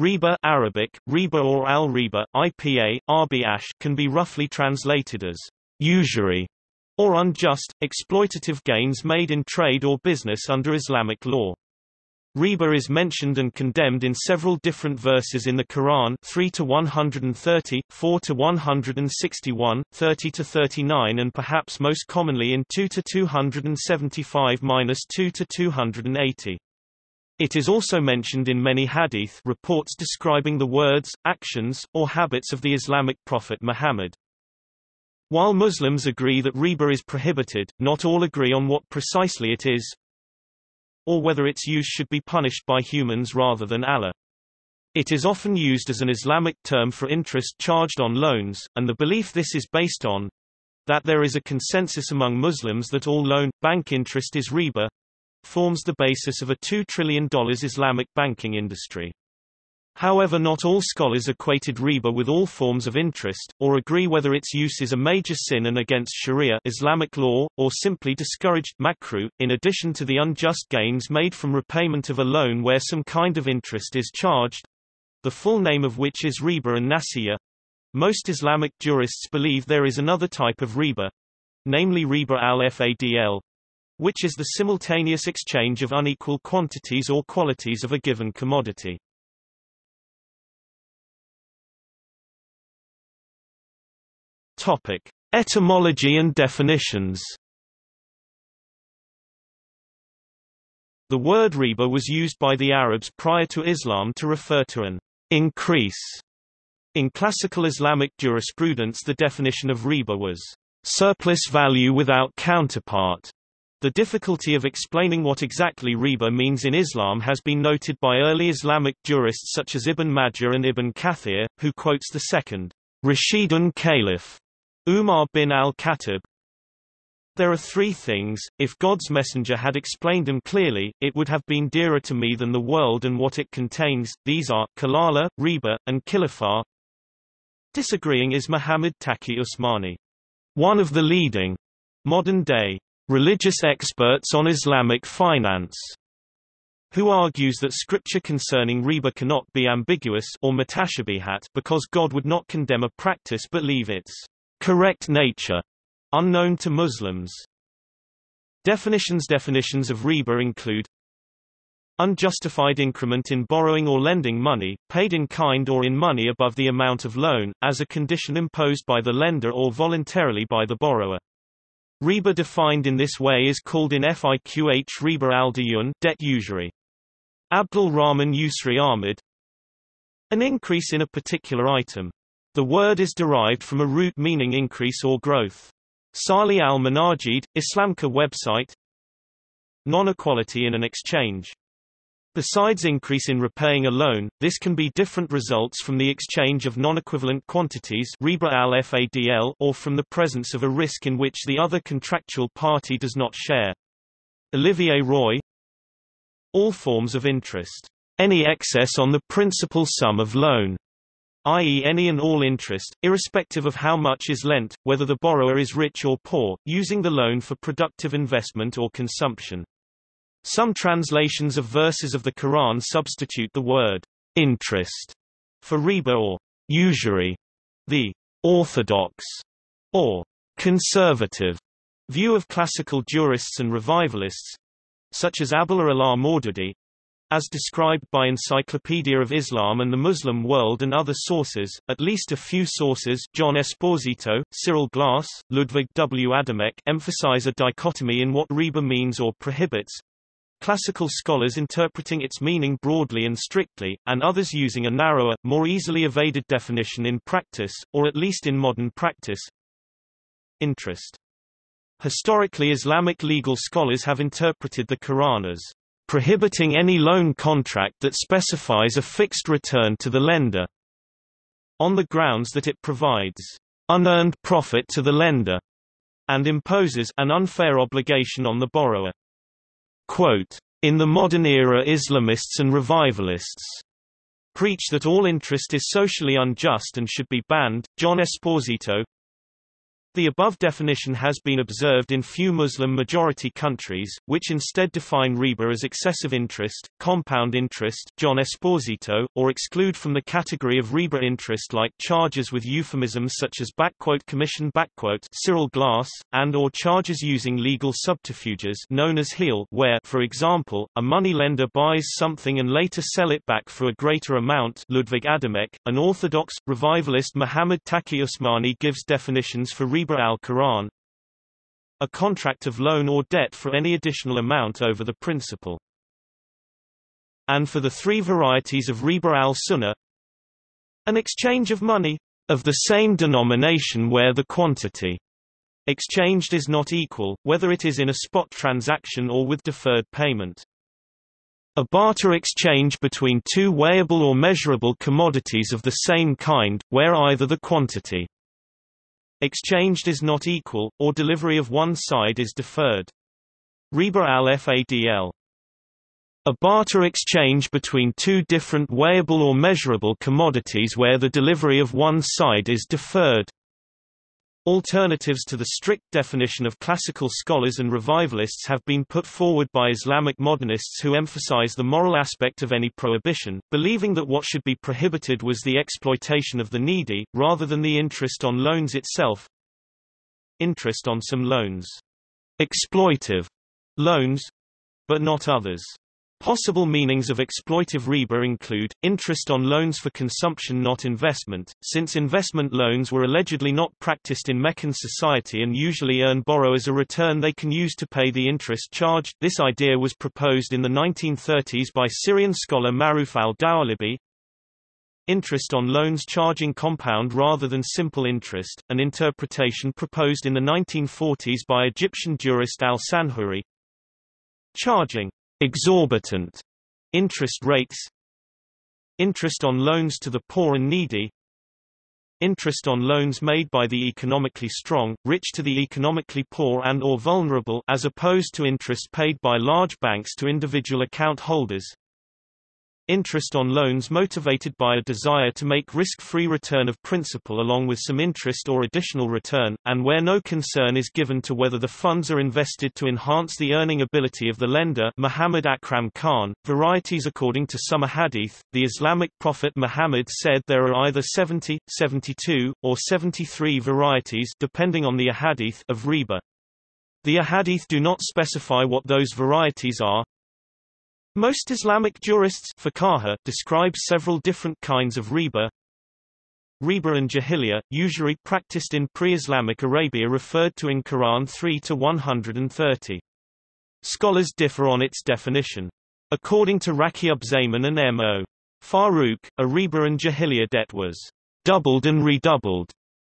Riba Arabic, riba or al-riba, IPA, RBH can be roughly translated as usury or unjust, exploitative gains made in trade or business under Islamic law. Riba is mentioned and condemned in several different verses in the Quran 3 to 130, 4 to 161, 30 to 39 and perhaps most commonly in 2 to 275-2 to 280. It is also mentioned in many hadith reports describing the words, actions, or habits of the Islamic prophet Muhammad. While Muslims agree that riba is prohibited, not all agree on what precisely it is, or whether its use should be punished by humans rather than Allah. It is often used as an Islamic term for interest charged on loans, and the belief this is based on that there is a consensus among Muslims that all loan, bank interest is riba forms the basis of a $2 trillion Islamic banking industry. However not all scholars equated riba with all forms of interest, or agree whether its use is a major sin and against sharia Islamic law, or simply discouraged makruh. .In addition to the unjust gains made from repayment of a loan where some kind of interest is charged—the full name of which is riba and nasiya, most Islamic jurists believe there is another type of riba—namely riba al-fadl, which is the simultaneous exchange of unequal quantities or qualities of a given commodity. Topic: Etymology and definitions. The word riba was used by the Arabs prior to Islam to refer to an increase. In classical Islamic jurisprudence the definition of riba was surplus value without counterpart. The difficulty of explaining what exactly riba means in Islam has been noted by early Islamic jurists such as Ibn Majah and Ibn Kathir, who quotes the second Rashidun Caliph Umar bin al-Khattab There are three things, if God's messenger had explained them clearly, it would have been dearer to me than the world and what it contains, these are, Kalala, Riba, and Khilafah. Disagreeing is Muhammad Taqi Usmani. One of the leading modern-day religious experts on Islamic finance who argues that scripture concerning riba cannot be ambiguous or mutashabihat because God would not condemn a practice but leave its correct nature, unknown to Muslims. Definitions Definitions of riba include Unjustified increment in borrowing or lending money, paid in kind or in money above the amount of loan, as a condition imposed by the lender or voluntarily by the borrower. Riba defined in this way is called in FIQH riba al debt usury. Abdul Rahman Yusri An increase in a particular item. The word is derived from a root meaning increase or growth. Salih al-Munajjid, IslamQA website Non-equality in an exchange. Besides increase in repaying a loan, this can be different results from the exchange of non-equivalent quantities or from the presence of a risk in which the other contractual party does not share. Olivier Roy All forms of interest. Any excess on the principal sum of loan i.e. any and all interest, irrespective of how much is lent, whether the borrower is rich or poor, using the loan for productive investment or consumption. Some translations of verses of the Quran substitute the word interest for riba or usury. The orthodox or conservative view of classical jurists and revivalists, such as Abul Ala Maududi, as described by Encyclopedia of Islam and the Muslim World and other sources, at least a few sources John Esposito, Cyril Glassé, Ludwig W. Adamec emphasize a dichotomy in what riba means or prohibits, classical scholars interpreting its meaning broadly and strictly, and others using a narrower, more easily evaded definition in practice, or at least in modern practice. Interest Historically Islamic legal scholars have interpreted the Quran as prohibiting any loan contract that specifies a fixed return to the lender, on the grounds that it provides unearned profit to the lender and imposes an unfair obligation on the borrower. Quote, in the modern era Islamists and revivalists preach that all interest is socially unjust and should be banned. John Esposito The above definition has been observed in few Muslim-majority countries, which instead define riba as excessive interest, compound interest John Esposito, or exclude from the category of riba interest like charges with euphemisms such as commission Cyril Glassé, and or charges using legal subterfuges known as hiyal where, for example, a money lender buys something and later sell it back for a greater amount Ludwig Adamec, an orthodox, revivalist Muhammad Taqi Usmani gives definitions for riba al-Quran a contract of loan or debt for any additional amount over the principal. And for the three varieties of riba al-Sunnah an exchange of money of the same denomination where the quantity exchanged is not equal, whether it is in a spot transaction or with deferred payment. A barter exchange between two weighable or measurable commodities of the same kind, where either the quantity exchanged is not equal, or delivery of one side is deferred. Riba al-Fadl. A barter exchange between two different weighable or measurable commodities where the delivery of one side is deferred. Alternatives to the strict definition of classical scholars and revivalists have been put forward by Islamic modernists who emphasize the moral aspect of any prohibition, believing that what should be prohibited was the exploitation of the needy, rather than the interest on loans itself. Interest on some loans. Exploitive loans, but not others. Possible meanings of exploitive riba include, interest on loans for consumption not investment, since investment loans were allegedly not practiced in Meccan society and usually earn borrowers a return they can use to pay the interest charged. This idea was proposed in the 1930s by Syrian scholar Maruf al-Dawalibi. Interest on loans charging compound rather than simple interest, an interpretation proposed in the 1940s by Egyptian jurist al-Sanhuri. Charging exorbitant interest rates interest on loans to the poor and needy interest on loans made by the economically strong, rich to the economically poor and or vulnerable as opposed to interest paid by large banks to individual account holders interest on loans motivated by a desire to make risk-free return of principal along with some interest or additional return, and where no concern is given to whether the funds are invested to enhance the earning ability of the lender Muhammad Akram Khan. Varieties According to some hadith, the Islamic prophet Muhammad said there are either 70, 72, or 73 varieties depending on the ahadith of riba. The ahadith do not specify what those varieties are, most Islamic jurists fuqaha describe several different kinds of riba. Riba and jahiliya, usury practiced in pre-Islamic Arabia referred to in Quran 3 to 130. Scholars differ on its definition. According to Rakib Zaman and M.O. Farouk, a riba and jahiliya debt was doubled and redoubled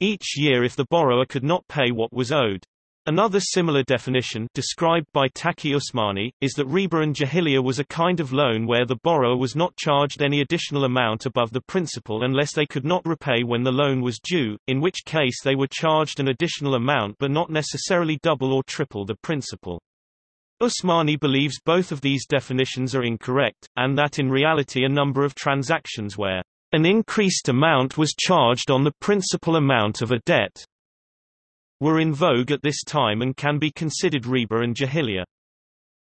each year if the borrower could not pay what was owed. Another similar definition described by Taqi Usmani, is that riba and jahiliya was a kind of loan where the borrower was not charged any additional amount above the principal unless they could not repay when the loan was due, in which case they were charged an additional amount but not necessarily double or triple the principal. Usmani believes both of these definitions are incorrect, and that in reality a number of transactions where an increased amount was charged on the principal amount of a debt were in vogue at this time and can be considered riba and jahiliya.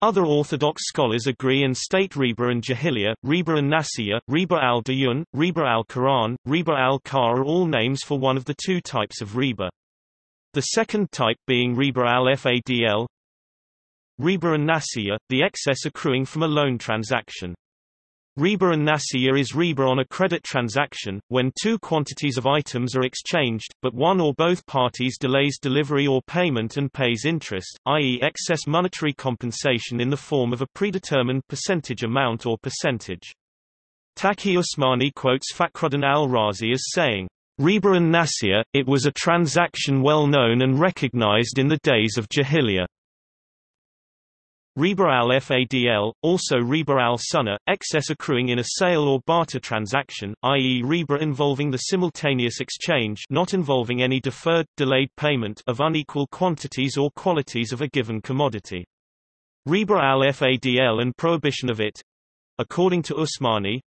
Other Orthodox scholars agree and state riba and jahiliya, riba and nasiya, riba al-dayun, riba al-Quran, riba al-Kar are all names for one of the two types of riba. The second type being riba al-Fadl, riba and nasiya, the excess accruing from a loan transaction. Riba and nasiya is riba on a credit transaction, when two quantities of items are exchanged, but one or both parties delays delivery or payment and pays interest, i.e. excess monetary compensation in the form of a predetermined percentage amount or percentage. Taqi Usmani quotes Fakhruddin al-Razi as saying, Riba and nasiya, it was a transaction well known and recognized in the days of Jahiliyyah. Riba al-Fadl, also Riba al-Sunnah, excess accruing in a sale or barter transaction, i.e. Riba involving the simultaneous exchange not involving any deferred, delayed payment of unequal quantities or qualities of a given commodity. Riba al-Fadl and prohibition of it according to Usmani,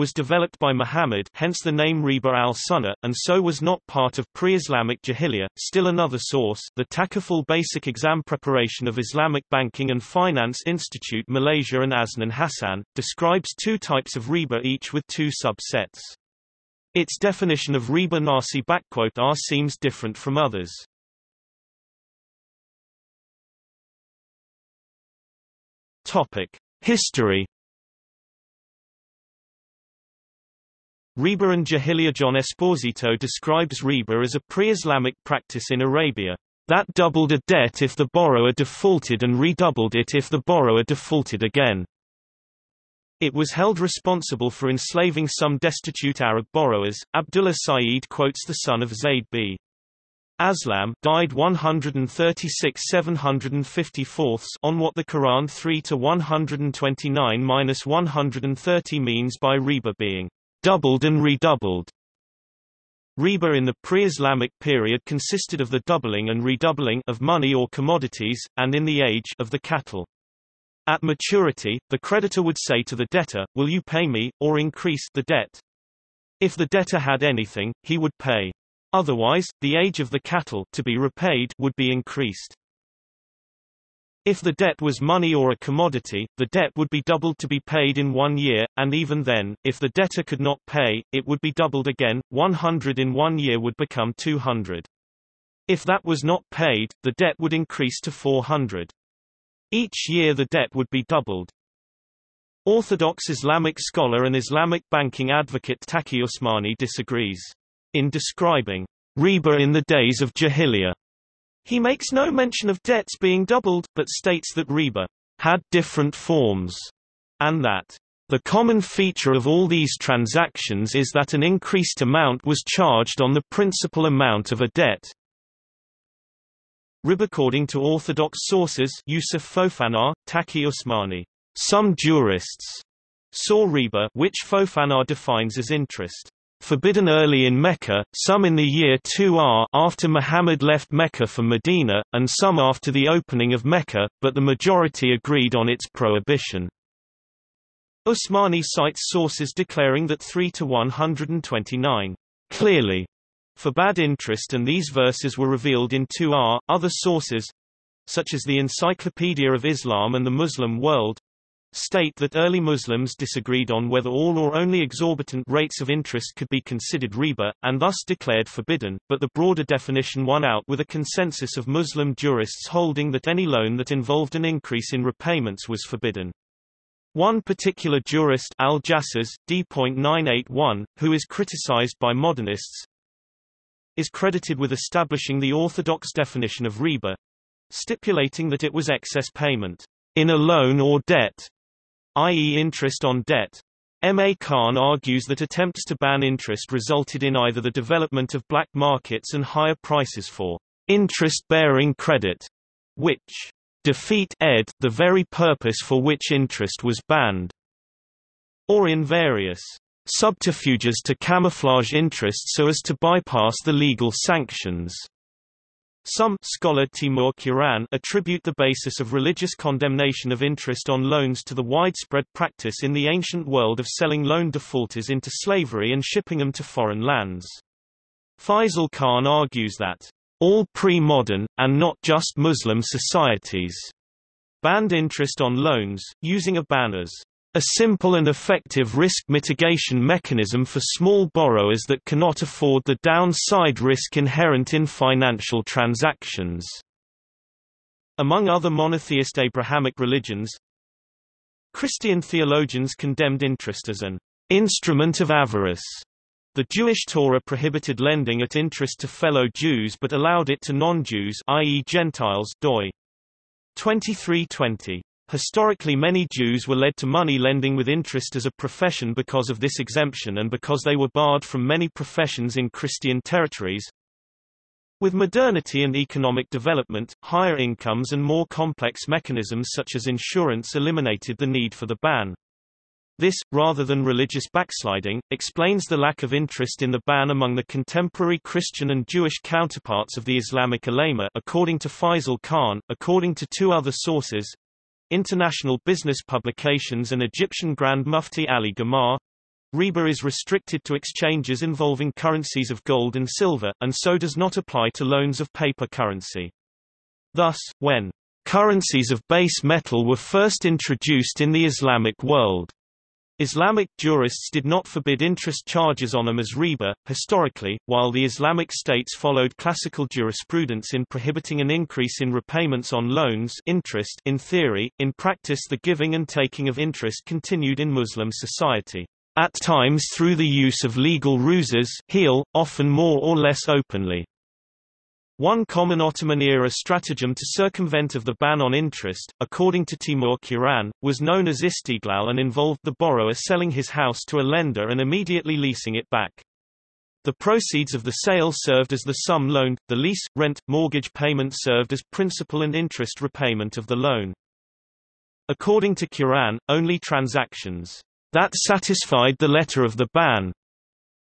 was developed by Muhammad hence the name Riba al-Sunnah, and so was not part of pre-Islamic Jahiliyyah. Still another source, the Takaful Basic Exam Preparation of Islamic Banking and Finance Institute Malaysia and Aznan Hassan, describes two types of riba each with two subsets. Its definition of riba nasi backquote r seems different from others. Topic: History Riba and John Esposito describes riba as a pre-Islamic practice in Arabia that doubled a debt if the borrower defaulted and redoubled it if the borrower defaulted again. It was held responsible for enslaving some destitute Arab borrowers. Abdullah Saeed quotes the son of Zayd b. Aslam died 136 754 on what the Quran 3 to 129-130 means by riba being doubled and redoubled. Riba in the pre-Islamic period consisted of the doubling and redoubling of money or commodities, and in the age of the cattle. At maturity, the creditor would say to the debtor, will you pay me, or increase the debt? If the debtor had anything, he would pay. Otherwise, the age of the cattle to be repaid would be increased. If the debt was money or a commodity, the debt would be doubled to be paid in one year, and even then, if the debtor could not pay, it would be doubled again, 100 in one year would become 200. If that was not paid, the debt would increase to 400. Each year the debt would be doubled. Orthodox Islamic scholar and Islamic banking advocate Taqi Usmani disagrees. In describing riba in the days of Jahiliyyah, he makes no mention of debts being doubled, but states that riba had different forms, and that the common feature of all these transactions is that an increased amount was charged on the principal amount of a debt. Rib according to orthodox sources Yusuf Fofana, Taqi Usmani. Some jurists saw riba which Fofana defines as interest forbidden early in Mecca, some in the year 2r after Muhammad left Mecca for Medina, and some after the opening of Mecca, but the majority agreed on its prohibition. Usmani cites sources declaring that 3 to 129 clearly forbade interest and these verses were revealed in 2r. Other sources, such as the Encyclopedia of Islam and the Muslim World, state that early Muslims disagreed on whether all or only exorbitant rates of interest could be considered riba, and thus declared forbidden, but the broader definition won out with a consensus of Muslim jurists holding that any loan that involved an increase in repayments was forbidden. One particular jurist Al-Jassas, D.981, who is criticized by modernists, is credited with establishing the orthodox definition of riba, stipulating that it was excess payment in a loan or debt i.e. interest on debt. M. A. Khan argues that attempts to ban interest resulted in either the development of black markets and higher prices for interest-bearing credit, which defeat ed the very purpose for which interest was banned, or in various subterfuges to camouflage interest so as to bypass the legal sanctions. Some scholar Timur Kuran attribute the basis of religious condemnation of interest on loans to the widespread practice in the ancient world of selling loan defaulters into slavery and shipping them to foreign lands. Faisal Khan argues that all pre-modern, and not just Muslim societies, banned interest on loans, using a ban as a simple and effective risk mitigation mechanism for small borrowers that cannot afford the downside risk inherent in financial transactions. Among other monotheist Abrahamic religions, Christian theologians condemned interest as an instrument of avarice. The Jewish Torah prohibited lending at interest to fellow Jews but allowed it to non-Jews i.e. Gentiles doi. 2320. Historically many Jews were led to money lending with interest as a profession because of this exemption and because they were barred from many professions in Christian territories. With modernity and economic development, higher incomes and more complex mechanisms such as insurance eliminated the need for the ban. This, rather than religious backsliding, explains the lack of interest in the ban among the contemporary Christian and Jewish counterparts of the Islamic ulema according to Faisal Khan. According to two other sources, International Business Publications and Egyptian Grand Mufti Ali Gomaa riba is restricted to exchanges involving currencies of gold and silver, and so does not apply to loans of paper currency. Thus, when currencies of base metal were first introduced in the Islamic world, Islamic jurists did not forbid interest charges on them as riba. Historically, while the Islamic states followed classical jurisprudence in prohibiting an increase in repayments on loans interest in theory, in practice the giving and taking of interest continued in Muslim society. At times through the use of legal ruses hiyal, often more or less openly. One common Ottoman-era stratagem to circumvent of the ban on interest, according to Timur Kuran, was known as istiglal and involved the borrower selling his house to a lender and immediately leasing it back. The proceeds of the sale served as the sum loaned, the lease, rent, mortgage payment served as principal and interest repayment of the loan. According to Kuran, only transactions that satisfied the letter of the ban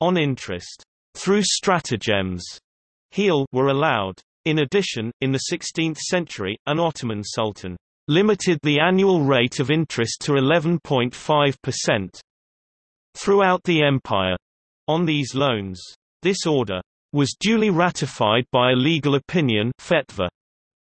on interest through stratagems hiyal were allowed. In addition, in the 16th century, an Ottoman sultan limited the annual rate of interest to 11.5% throughout the empire on these loans. This order was duly ratified by a legal opinion fetva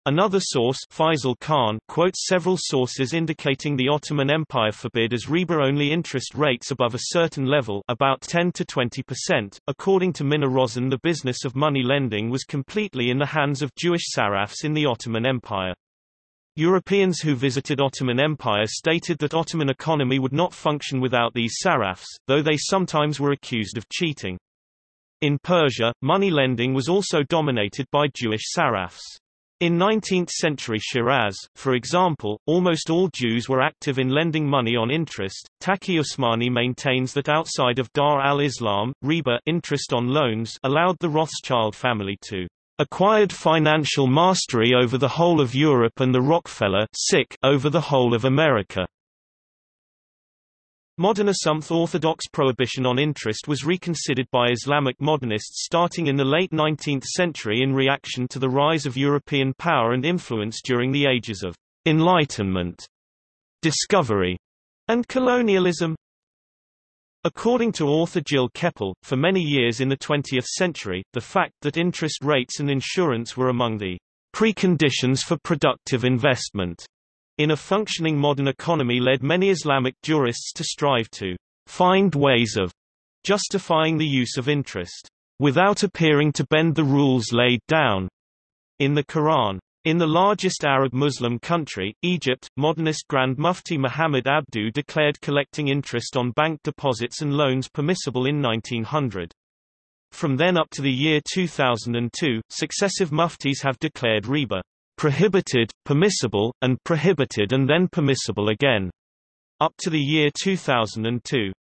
Another source Faisal Khan quotes several sources indicating the Ottoman Empire forbid as riba-only interest rates above a certain level about 10 to 20%. According to Minna Rosen the business of money lending was completely in the hands of Jewish sarafs in the Ottoman Empire. Europeans who visited Ottoman Empire stated that Ottoman economy would not function without these sarafs, though they sometimes were accused of cheating. In Persia, money lending was also dominated by Jewish sarafs. In 19th-century Shiraz, for example, almost all Jews were active in lending money on interest. Taqi Usmani maintains that outside of Dar al-Islam, riba interest on loans allowed the Rothschild family to acquired financial mastery over the whole of Europe and the Rockefeller over the whole of America. Modern Assumpth orthodox prohibition on interest was reconsidered by Islamic modernists starting in the late 19th century in reaction to the rise of European power and influence during the ages of Enlightenment, discovery, and colonialism. According to author Gilles Kepel, for many years in the 20th century, the fact that interest rates and insurance were among the preconditions for productive investment in a functioning modern economy led many Islamic jurists to strive to find ways of justifying the use of interest without appearing to bend the rules laid down in the Quran. In the largest Arab Muslim country, Egypt, modernist Grand Mufti Muhammad Abduh declared collecting interest on bank deposits and loans permissible in 1900. From then up to the year 2002, successive muftis have declared riba prohibited, permissible, and prohibited and then permissible again. Up to the year 2002.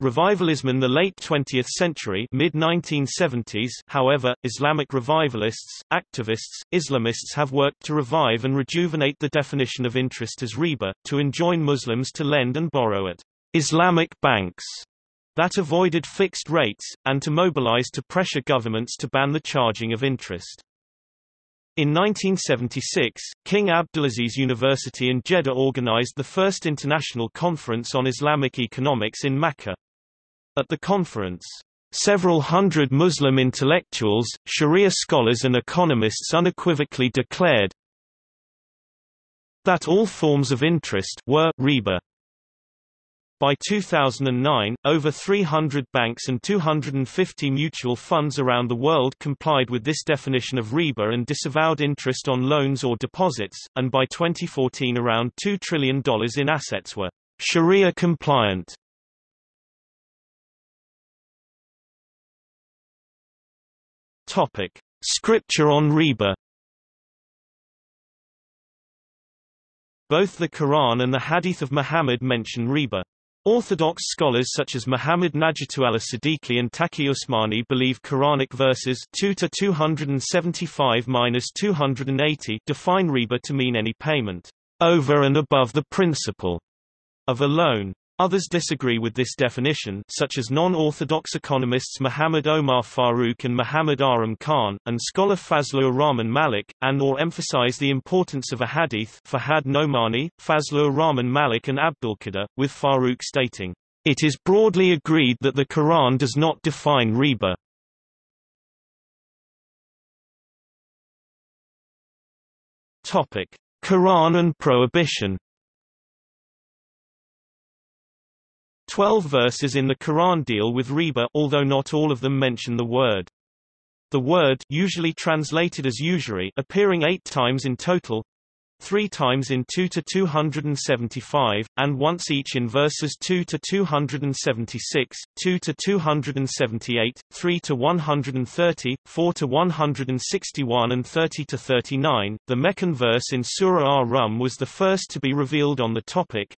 Revivalism in the late 20th century mid-1970s however, Islamic revivalists, activists, Islamists have worked to revive and rejuvenate the definition of interest as riba, to enjoin Muslims to lend and borrow at Islamic banks that avoided fixed rates, and to mobilize to pressure governments to ban the charging of interest. In 1976, King Abdulaziz University in Jeddah organized the first international conference on Islamic economics in Mecca. At the conference, several hundred Muslim intellectuals, Sharia scholars and economists unequivocally declared that all forms of interest were riba. By 2009, over 300 banks and 250 mutual funds around the world complied with this definition of riba and disavowed interest on loans or deposits, and by 2014 around $2 trillion in assets were Sharia compliant. Topic: Scripture on riba. Both the Quran and the Hadith of Muhammad mention riba. Orthodox scholars such as Muhammad Najatullah Siddiqui and Taqi Usmani believe Quranic verses 2 to 275-280 define riba to mean any payment over and above the principal of a loan. Others disagree with this definition such as non-orthodox economists Muhammad Omar Farouk and Muhammad Akram Khan, and scholar Fazlur Rahman Malik, and or emphasize the importance of a hadith Fahad Nomani, Fazlur Rahman Malik and Abdul Qadir, with Farouk stating, It is broadly agreed that the Quran does not define riba. Quran and prohibition. Twelve verses in the Quran deal with riba although not all of them mention the word. The word usually translated as usury appearing eight times in total three times in 2 to 275, and once each in verses 2 to 276, 2 to 278, 3 to 130, 4 to 161 and 30 to 39. The Meccan verse in Surah Ar-Rum was the first to be revealed on the topic,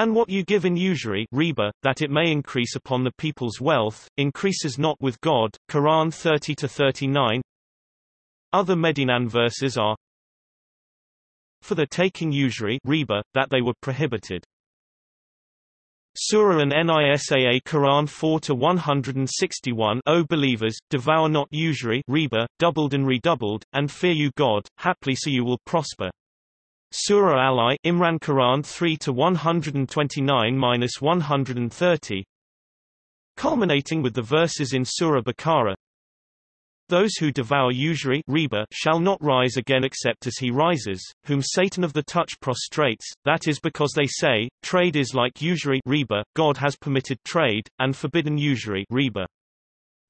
and what you give in usury riba, that it may increase upon the people's wealth, increases not with God. Quran 30-39 Other Medinan verses are for the taking usury riba, that they were prohibited. Surah and Nisaa Quran 4 to 161 O believers devour not usury riba doubled and redoubled and fear you God haply so you will prosper Surah Al Imran Quran 3 to 129-130 culminating with the verses in Surah Baqarah those who devour usury riba shall not rise again except as he rises, whom Satan of the touch prostrates, that is because they say, trade is like usury riba, God has permitted trade, and forbidden usury riba.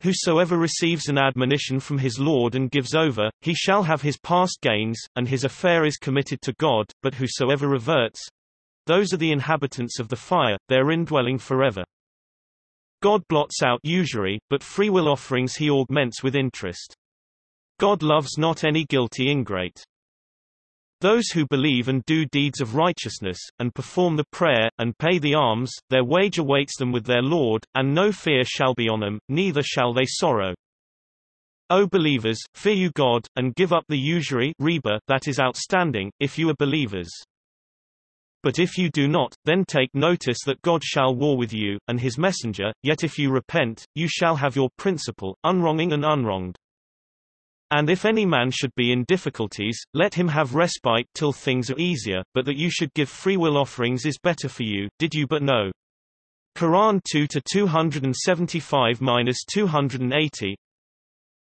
Whosoever receives an admonition from his Lord and gives over, he shall have his past gains, and his affair is committed to God, but whosoever reverts, those are the inhabitants of the fire, therein dwelling forever. God blots out usury, but freewill offerings he augments with interest. God loves not any guilty ingrate. Those who believe and do deeds of righteousness, and perform the prayer, and pay the alms, their wage awaits them with their Lord, and no fear shall be on them, neither shall they sorrow. O believers, fear you God, and give up the usury riba that is outstanding, if you are believers. But if you do not, then take notice that God shall war with you, and his messenger, yet if you repent, you shall have your principal, unwronging and unwronged. And if any man should be in difficulties, let him have respite till things are easier, but that you should give freewill offerings is better for you, did you but know. Quran 2 to 275-280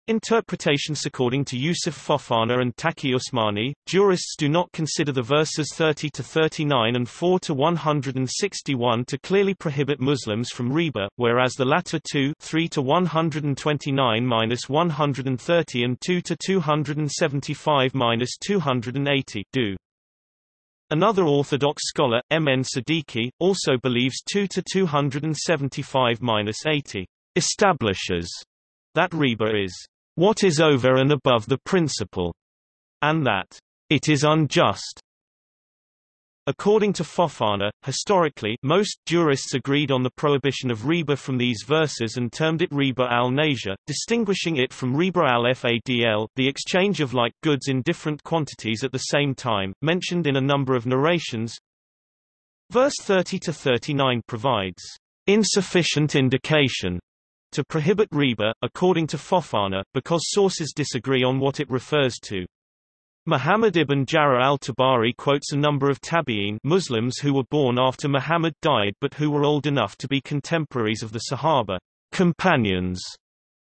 Interpretations According to Yusuf Fofana and Taqi Usmani, jurists do not consider the verses 30 to 39 and 4 to 161 to clearly prohibit Muslims from riba, whereas the latter two 3 to 129-130 and 2 to 275-280 do. Another Orthodox scholar, M. N. Siddiqui, also believes 2 to 275-80 establishes that riba is what is over and above the principle, and that it is unjust. According to Fofana, historically, most jurists agreed on the prohibition of riba from these verses and termed it riba al-nasha, distinguishing it from riba al-fadl, the exchange of like goods in different quantities at the same time, mentioned in a number of narrations. Verse 30 to 39 provides insufficient indication to prohibit riba, according to Fofana, because sources disagree on what it refers to. Muhammad ibn Jarir al-Tabari quotes a number of tabi'in Muslims who were born after Muhammad died but who were old enough to be contemporaries of the Sahaba companions,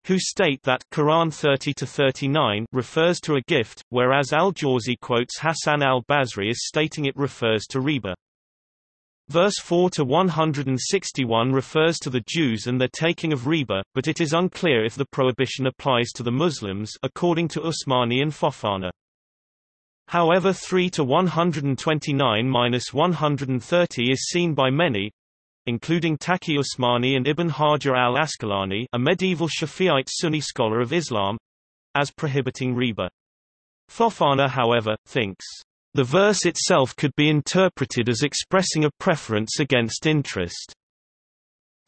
who state that Quran 30-39 refers to a gift, whereas al-Jawzi quotes Hassan al-Basri as stating it refers to riba. Verse 4 to 161 refers to the Jews and their taking of riba, but it is unclear if the prohibition applies to the Muslims according to Usmani and Fofana. However 3 to 129-130 is seen by many, including Taqi Usmani and Ibn Hajar al-Asqalani a medieval Shafi'ite Sunni scholar of Islam, as prohibiting riba. Fofana however, thinks the verse itself could be interpreted as expressing a preference against interest.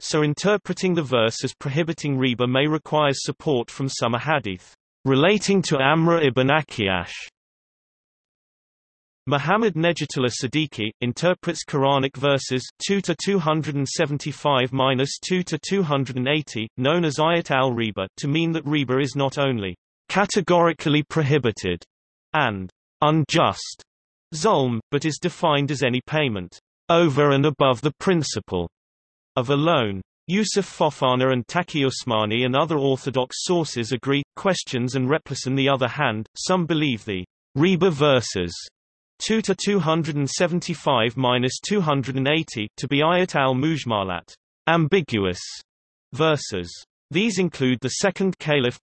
So interpreting the verse as prohibiting riba may require support from some hadith relating to Amr ibn Akhiash. Muhammad Nejatullah Siddiqui, interprets Quranic verses 2 to 275-2 to 280, known as Ayat al-Riba, to mean that riba is not only categorically prohibited and unjust, Zulm, but is defined as any payment over and above the principal of a loan. Yusuf Fofana and Taqi Usmani and other orthodox sources agree. Questions and Replies on the other hand, some believe the riba verses 2 to 275 minus 280 to be ayat al-mujmalat ambiguous verses. These include the second caliph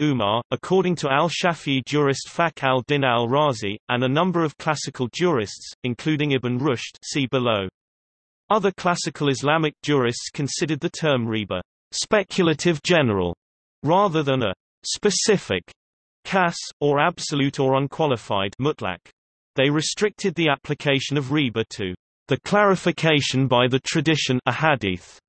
Umar, according to al-Shafi'i jurist Fakhr al-Din al-Razi, and a number of classical jurists, including Ibn Rushd see below. Other classical Islamic jurists considered the term riba speculative general, rather than a specific kas, or absolute or unqualified mutlak. They restricted the application of riba to the clarification by the tradition a hadith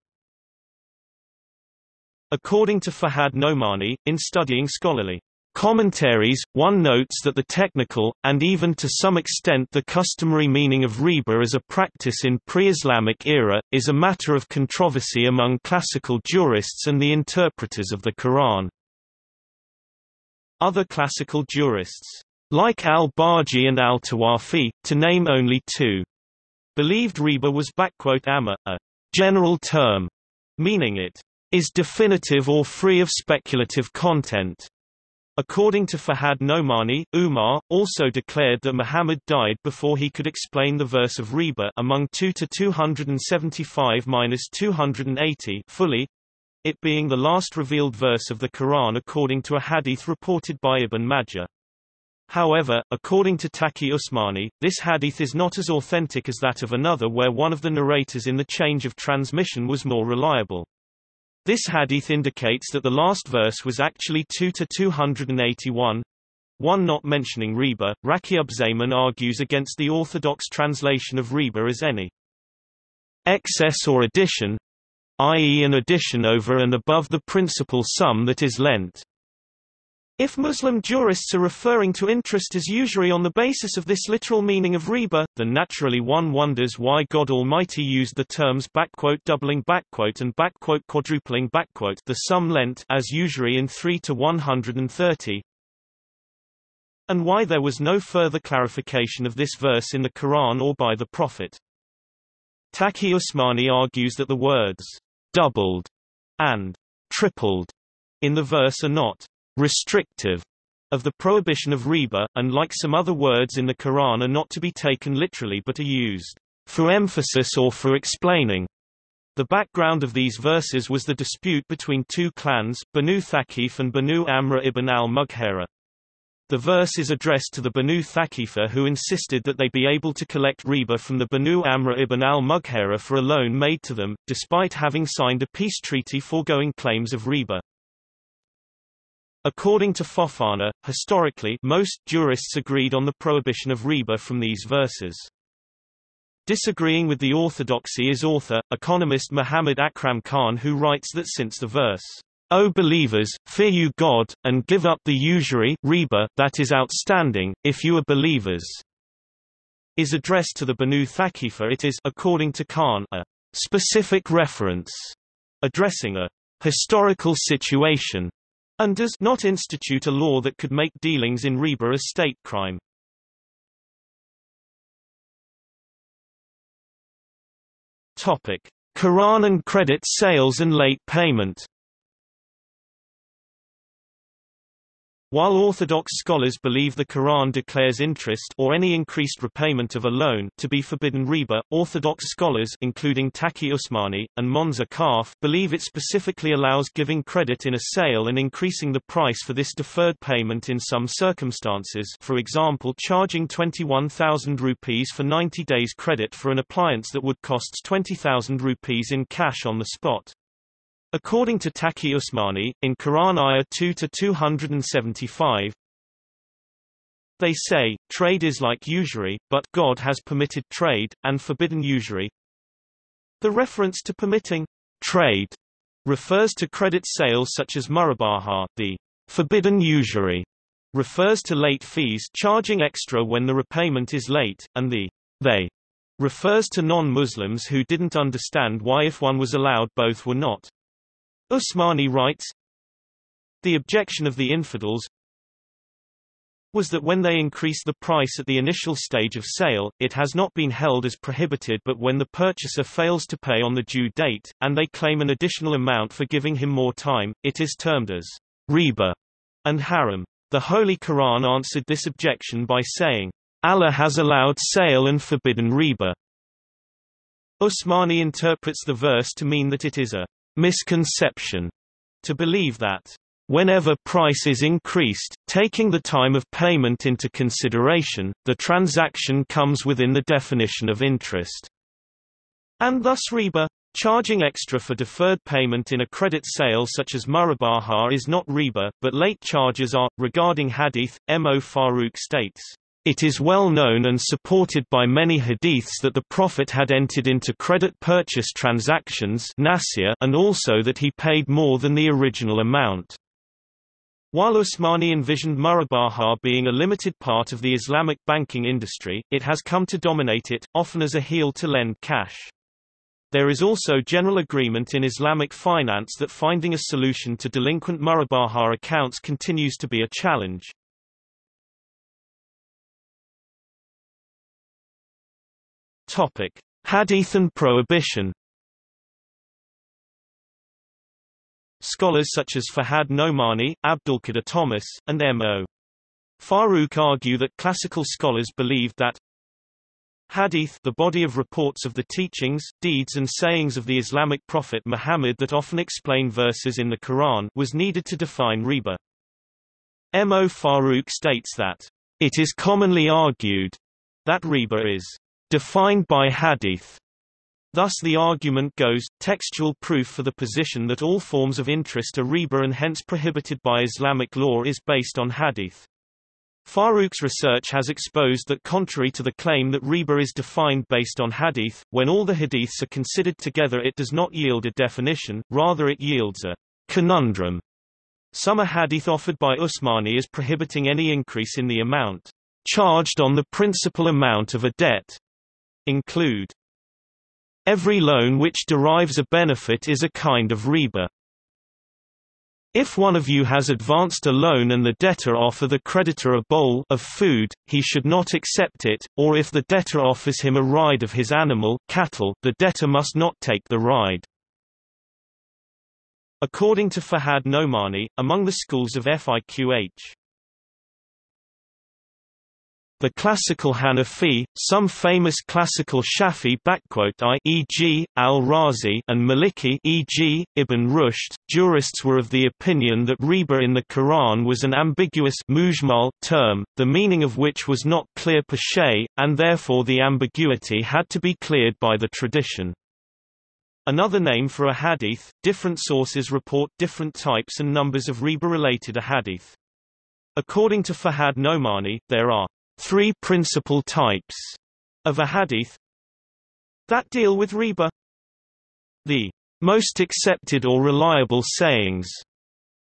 According to Fahad Nomani, in studying scholarly commentaries, one notes that the technical, and even to some extent the customary meaning of riba as a practice in pre-Islamic era, is a matter of controversy among classical jurists and the interpreters of the Quran. Other classical jurists, like al-Baji and al-Tawafi, to name only two, believed riba was amma, a general term, meaning it is definitive or free of speculative content. According to Fahad Nomani, Umar, also declared that Muhammad died before he could explain the verse of riba among 2 to 275-280 fully, it being the last revealed verse of the Quran according to a hadith reported by Ibn Majah. However, according to Taqi Usmani, this hadith is not as authentic as that of another where one of the narrators in the change of transmission was more reliable. This hadith indicates that the last verse was actually 2 to 281. One not mentioning riba, Rakiub Zaman argues against the orthodox translation of riba as any excess or addition, i.e. an addition over and above the principal sum that is lent. If Muslim jurists are referring to interest as usury on the basis of this literal meaning of riba, then naturally one wonders why God Almighty used the terms doubling and quadrupling the sum lent as usury in 3 to 130, and why there was no further clarification of this verse in the Quran or by the Prophet. Taqi Usmani argues that the words doubled and tripled in the verse are not restrictive of the prohibition of riba, and like some other words in the Quran are not to be taken literally but are used for emphasis or for explaining. The background of these verses was the dispute between two clans, Banu Thaqif and Banu Amr ibn al-Mughira. The verse is addressed to the Banu Thaqifa who insisted that they be able to collect riba from the Banu Amr ibn al-Mughira for a loan made to them, despite having signed a peace treaty foregoing claims of riba. According to Fofana, historically most jurists agreed on the prohibition of riba from these verses. Disagreeing with the orthodoxy is author, economist Muhammad Akram Khan who writes that since the verse, O believers, fear you God, and give up the usury riba that is outstanding, if you are believers, is addressed to the Banu Thaqifa it is according to Khan, a specific reference addressing a historical situation and does not institute a law that could make dealings in riba a state crime. Topic: Quran and credit sales and late payment. While Orthodox scholars believe the Quran declares interest or any increased repayment of a loan to be forbidden riba, Orthodox scholars including Taqi Usmani, and Monzer Kahf believe it specifically allows giving credit in a sale and increasing the price for this deferred payment in some circumstances for example charging 21,000 rupees for 90 days credit for an appliance that would cost 20,000 rupees in cash on the spot. According to Taqi Usmani, in Quran Ayah 2-275, they say, trade is like usury, but God has permitted trade, and forbidden usury. The reference to permitting trade refers to credit sales such as murabaha, the forbidden usury refers to late fees charging extra when the repayment is late, and the they refers to non-Muslims who didn't understand why if one was allowed both were not. Usmani writes, The objection of the infidels was that when they increase the price at the initial stage of sale, it has not been held as prohibited but when the purchaser fails to pay on the due date, and they claim an additional amount for giving him more time, it is termed as riba and haram. The Holy Quran answered this objection by saying, Allah has allowed sale and forbidden riba. Usmani interprets the verse to mean that it is a misconception to believe that Whenever price is increased, taking the time of payment into consideration, the transaction comes within the definition of interest. And thus riba, charging extra for deferred payment in a credit sale such as murabaha is not riba, but late charges are. Regarding hadith, M.O. Farouk states, it is well known and supported by many hadiths that the Prophet had entered into credit purchase transactions and also that he paid more than the original amount. While Usmani envisioned murabaha being a limited part of the Islamic banking industry, it has come to dominate it, often as a hiyal to lend cash. There is also general agreement in Islamic finance that finding a solution to delinquent murabaha accounts continues to be a challenge. Topic: Hadith and prohibition Scholars such as Fahad Nomani, Abdulkader Thomas, and M.O. Farouk argue that classical scholars believed that Hadith the body of reports of the teachings, deeds and sayings of the Islamic prophet Muhammad that often explain verses in the Quran was needed to define riba. M.O. Farouk states that, "...it is commonly argued that riba is defined by hadith Thus the argument goes, textual proof for the position that all forms of interest are riba and hence prohibited by Islamic law is based on hadith. Farouk's research has exposed that contrary to the claim that riba is defined based on hadith, when all the hadiths are considered together it does not yield a definition, rather it yields a conundrum. Some hadith offered by Usmani as prohibiting any increase in the amount charged on the principal amount of a debt include Every loan which derives a benefit is a kind of riba. If one of you has advanced a loan and the debtor offer the creditor a bowl of food, he should not accept it, or if the debtor offers him a ride of his animal cattle, the debtor must not take the ride. According to Fahad Nomani, among the schools of Fiqh the classical Hanafi, some famous classical Shafi e.g., al-Razi and Maliki e.g., Ibn Rushd, jurists were of the opinion that riba in the Quran was an ambiguous mujmal term, the meaning of which was not clear per se, and therefore the ambiguity had to be cleared by the tradition. Another name for a hadith, different sources report different types and numbers of riba-related ahadith. According to Fahad Nomani, there are three principal types of a hadith that deal with riba. The most accepted or reliable sayings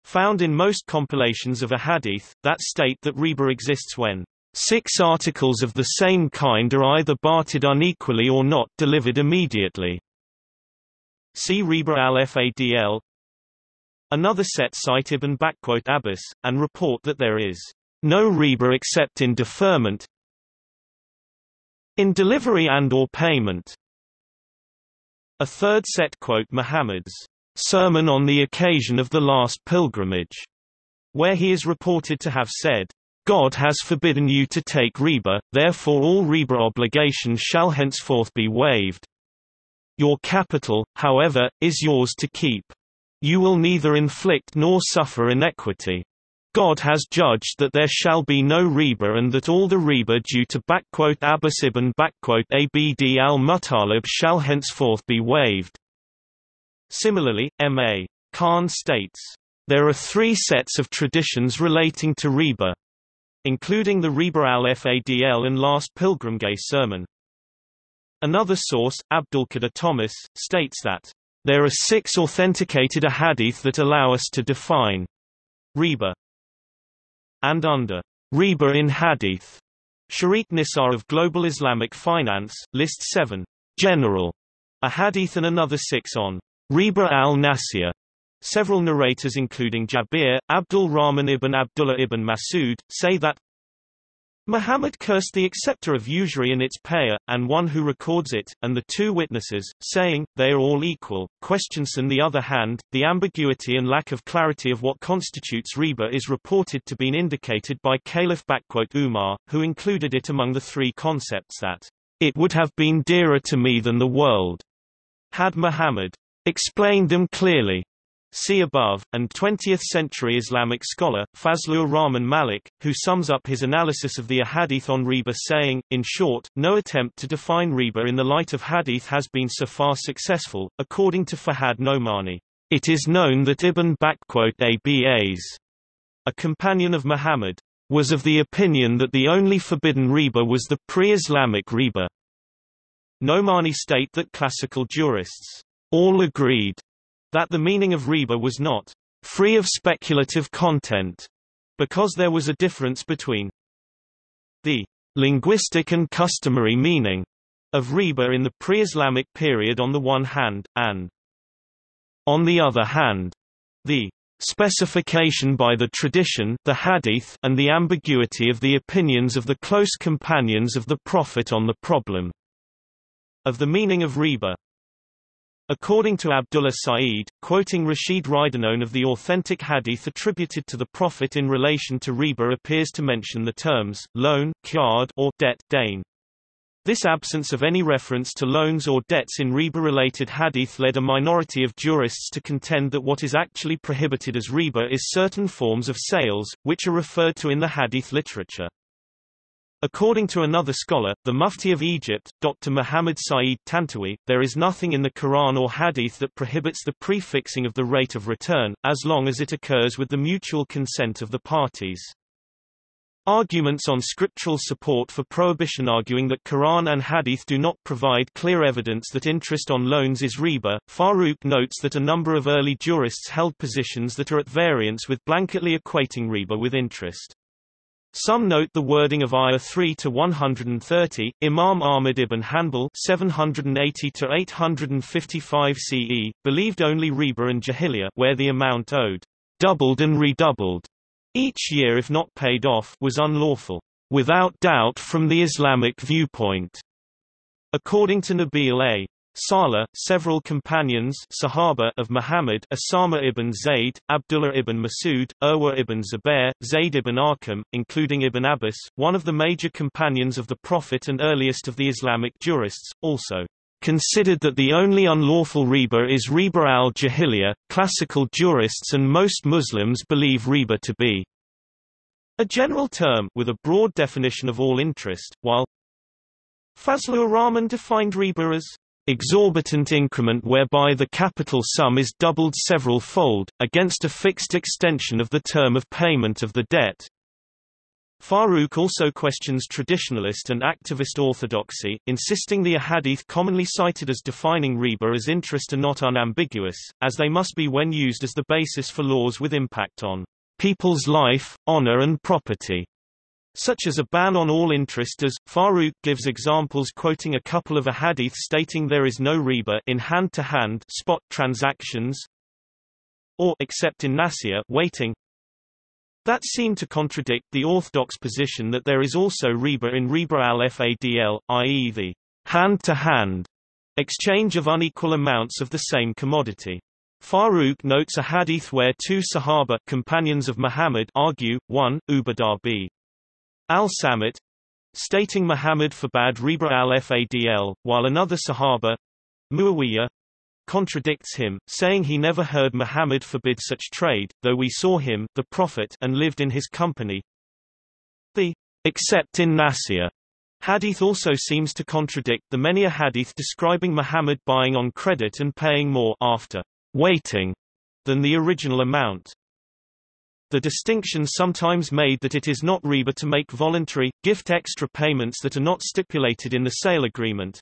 found in most compilations of a hadith, that state that riba exists when six articles of the same kind are either bartered unequally or not delivered immediately. See riba al-Fadl. Another set cite Ibn Abbas, and report that there is no riba except in deferment in delivery and or payment. A third set quote Muhammad's sermon on the occasion of the last pilgrimage, where he is reported to have said, God has forbidden you to take riba, therefore all riba obligations shall henceforth be waived. Your capital, however, is yours to keep. You will neither inflict nor suffer inequity. God has judged that there shall be no riba and that all the riba due to Abbas ibn Abd al-Muttalib shall henceforth be waived. Similarly, M.A. Khan states, there are three sets of traditions relating to riba, including the riba al-Fadl and Last Pilgrimage sermon. Another source, Abdulkader Thomas, states that, there are six authenticated ahadith that allow us to define riba and under riba in Hadith. Shariq Nisar of Global Islamic Finance, lists seven general a hadith and another six on riba al-Nasir. Several narrators including Jabir, Abdul Rahman ibn Abdullah ibn Masud, say that Muhammad cursed the acceptor of usury and its payer, and one who records it, and the two witnesses, saying, they are all equal. Questions on the other hand, the ambiguity and lack of clarity of what constitutes riba is reported to be indicated by Caliph Umar, who included it among the three concepts that, it would have been dearer to me than the world, had Muhammad explained them clearly. See above, and 20th-century Islamic scholar, Fazlur Rahman Malik, who sums up his analysis of the ahadith on riba saying, in short, no attempt to define riba in the light of hadith has been so far successful. According to Fahad Nomani, it is known that Ibn Abbas, a companion of Muhammad, was of the opinion that the only forbidden riba was the pre-Islamic riba. Nomani state that classical jurists all agreed that the meaning of riba was not free of speculative content, because there was a difference between the linguistic and customary meaning of riba in the pre-Islamic period on the one hand, and on the other hand, the specification by the tradition the hadith and the ambiguity of the opinions of the close companions of the Prophet on the problem of the meaning of riba. According to Abdullah Saeed, quoting Rashid Ridanone of the authentic hadith attributed to the Prophet in relation to riba appears to mention the terms, loan, qard or debt dain. This absence of any reference to loans or debts in riba-related hadith led a minority of jurists to contend that what is actually prohibited as riba is certain forms of sales, which are referred to in the hadith literature. According to another scholar, the Mufti of Egypt, Dr. Muhammad Saeed Tantawi, there is nothing in the Quran or Hadith that prohibits the prefixing of the rate of return, as long as it occurs with the mutual consent of the parties. Arguments on scriptural support for prohibition arguing that Quran and Hadith do not provide clear evidence that interest on loans is riba. Farouk notes that a number of early jurists held positions that are at variance with blanketly equating riba with interest. Some note the wording of Ayah 3 to 130. Imam Ahmad ibn Hanbal 780 to 855 CE believed only riba and jahiliya where the amount owed doubled and redoubled each year if not paid off was unlawful without doubt from the Islamic viewpoint. According to Nabil A. Saleh, several companions Sahaba of Muhammad Osama ibn Zayd, Abdullah ibn Masud, Urwa ibn Zubair, Zayd ibn Arqam, including Ibn Abbas, one of the major companions of the Prophet and earliest of the Islamic jurists, also considered that the only unlawful riba is riba al-jahiliya. Classical jurists and most Muslims believe riba to be a general term with a broad definition of all interest, while Fazlur Rahman defined riba as exorbitant increment whereby the capital sum is doubled several-fold, against a fixed extension of the term of payment of the debt. Farouk also questions traditionalist and activist orthodoxy, insisting the ahadith commonly cited as defining riba as interest are not unambiguous, as they must be when used as the basis for laws with impact on people's life, honor and property such as a ban on all interest as, Farouk gives examples quoting a couple of a hadith stating there is no riba in hand-to-hand -hand spot transactions or except in nasiya waiting that seem to contradict the orthodox position that there is also riba in riba al-fadl, i.e. the hand-to-hand -hand exchange of unequal amounts of the same commodity. Farouk notes a hadith where two Sahaba companions of Muhammad argue, one, Ubadah b. Al-Samit, stating Muhammad forbade riba al-Fadl, while another Sahaba, Muawiyah, contradicts him, saying he never heard Muhammad forbid such trade, though we saw him the Prophet and lived in his company. The except in Nasiya hadith also seems to contradict the many a hadith describing Muhammad buying on credit and paying more after waiting than the original amount. The distinction sometimes made that it is not riba to make voluntary, gift extra payments that are not stipulated in the sale agreement,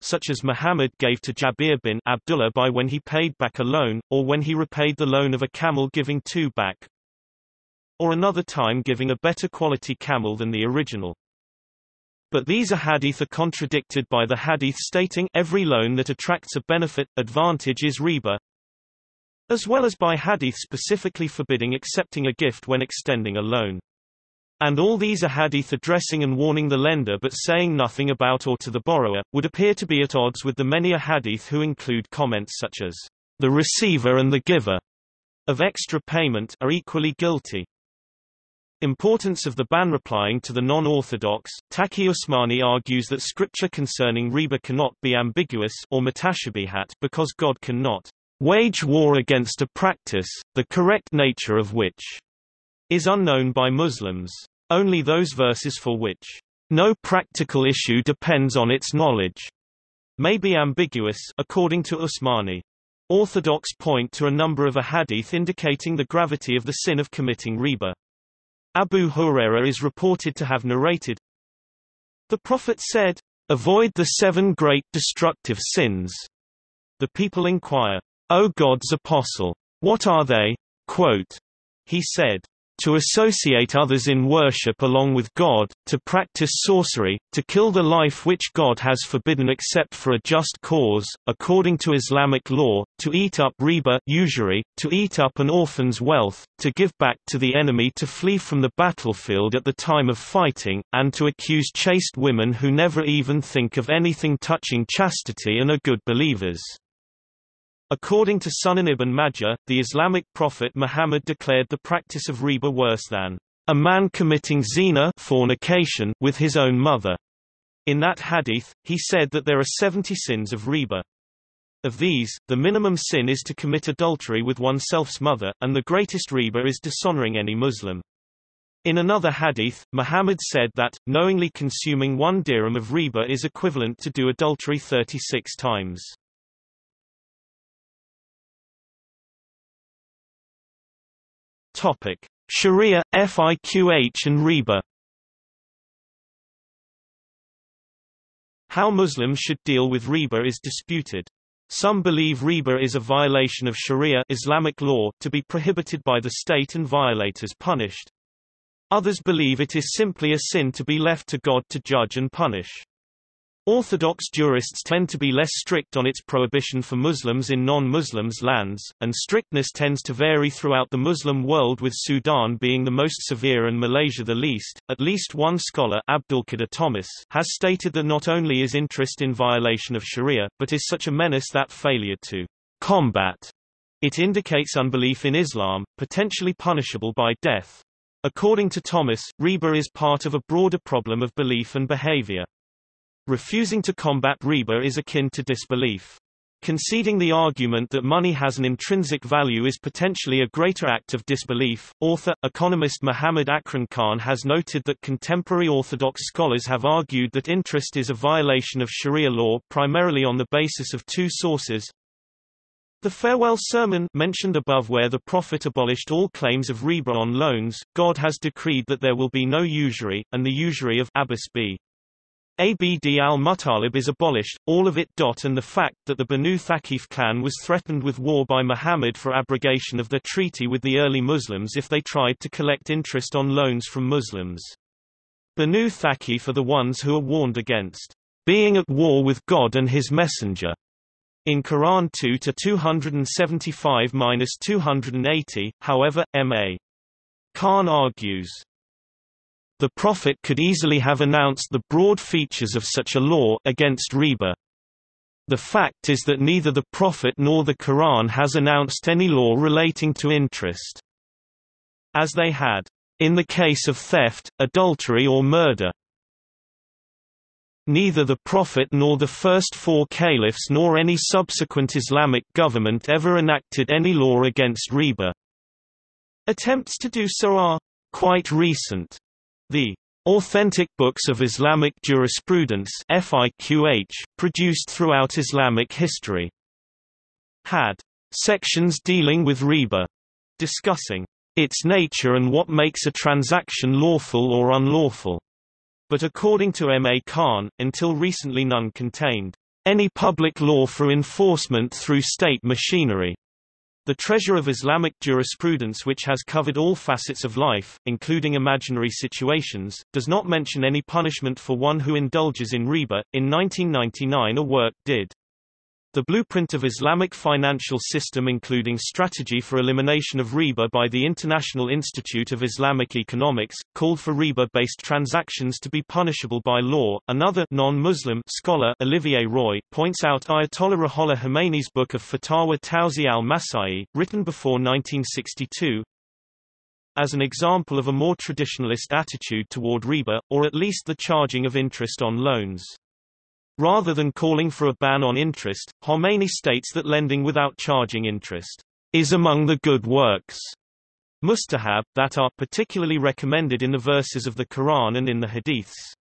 such as Muhammad gave to Jabir bin Abdullah by when he paid back a loan, or when he repaid the loan of a camel giving two back, or another time giving a better quality camel than the original. But these ahadith are contradicted by the hadith stating every loan that attracts a benefit, advantage is riba, as well as by hadith specifically forbidding accepting a gift when extending a loan. And all these are hadith addressing and warning the lender but saying nothing about or to the borrower, would appear to be at odds with the many a hadith who include comments such as, the receiver and the giver of extra payment are equally guilty. Importance of the ban replying to the non-orthodox, Taqi Usmani argues that scripture concerning riba cannot be ambiguous or mutashabihat because God cannot wage war against a practice, the correct nature of which is unknown by Muslims. Only those verses for which no practical issue depends on its knowledge may be ambiguous according to Usmani. Orthodox point to a number of ahadith indicating the gravity of the sin of committing riba. Abu Huraira is reported to have narrated, The Prophet said, Avoid the seven great destructive sins. The people inquire, O God's apostle, what are they? Quote, he said, to associate others in worship along with God, to practice sorcery, to kill the life which God has forbidden except for a just cause, according to Islamic law, to eat up riba usury, to eat up an orphan's wealth, to give back to the enemy to flee from the battlefield at the time of fighting, and to accuse chaste women who never even think of anything touching chastity and are good believers. According to Sunan ibn Majah, the Islamic prophet Muhammad declared the practice of riba worse than a man committing zina fornication with his own mother. In that hadith, he said that there are 70 sins of riba. Of these, the minimum sin is to commit adultery with oneself's mother, and the greatest riba is dishonoring any Muslim. In another hadith, Muhammad said that, knowingly consuming one dirham of riba is equivalent to do adultery 36 times. Topic: Sharia, FIQH and riba. How Muslims should deal with riba is disputed. Some believe riba is a violation of Sharia Islamic law, to be prohibited by the state and violators punished. Others believe it is simply a sin to be left to God to judge and punish. Orthodox jurists tend to be less strict on its prohibition for Muslims in non-Muslims lands, and strictness tends to vary throughout the Muslim world with Sudan being the most severe and Malaysia the least. At least one scholar Abdulkader Thomas has stated that not only is interest in violation of Sharia, but is such a menace that failure to combat it indicates unbelief in Islam, potentially punishable by death. According to Thomas, riba is part of a broader problem of belief and behavior. Refusing to combat riba is akin to disbelief. Conceding the argument that money has an intrinsic value is potentially a greater act of disbelief. Author, economist Muhammad Akram Khan has noted that contemporary Orthodox scholars have argued that interest is a violation of Sharia law primarily on the basis of two sources. The farewell sermon mentioned above where the Prophet abolished all claims of riba on loans, God has decreed that there will be no usury, and the usury of Abbas b. Abd al-Muttalib is abolished, all of it. And the fact that the Banu Thaqif clan was threatened with war by Muhammad for abrogation of their treaty with the early Muslims if they tried to collect interest on loans from Muslims. Banu Thaqif are the ones who are warned against being at war with God and his messenger. In Quran 2 to 275-280, however, M.A. Khan argues the Prophet could easily have announced the broad features of such a law against riba. The fact is that neither the Prophet nor the Quran has announced any law relating to interest. As they had, in the case of theft, adultery or murder. Neither the Prophet nor the first four caliphs nor any subsequent Islamic government ever enacted any law against riba. Attempts to do so are quite recent. The Authentic Books of Islamic Jurisprudence FIQH, produced throughout Islamic history, had sections dealing with riba, discussing its nature and what makes a transaction lawful or unlawful. But according to M. A. Khan, until recently none contained any public law for enforcement through state machinery. The treasure of Islamic jurisprudence which has covered all facets of life, including imaginary situations, does not mention any punishment for one who indulges in riba. In 1999 a work did The blueprint of Islamic financial system including strategy for elimination of riba by the International Institute of Islamic Economics, called for riba-based transactions to be punishable by law. Another non-Muslim scholar Olivier Roy points out Ayatollah Ruhollah Khomeini's book of Fatawa Tawzih al-Masail, written before 1962, as an example of a more traditionalist attitude toward riba, or at least the charging of interest on loans. Rather than calling for a ban on interest, Khomeini states that lending without charging interest is among the good works mustahab, that are particularly recommended in the verses of the Quran and in the Hadiths.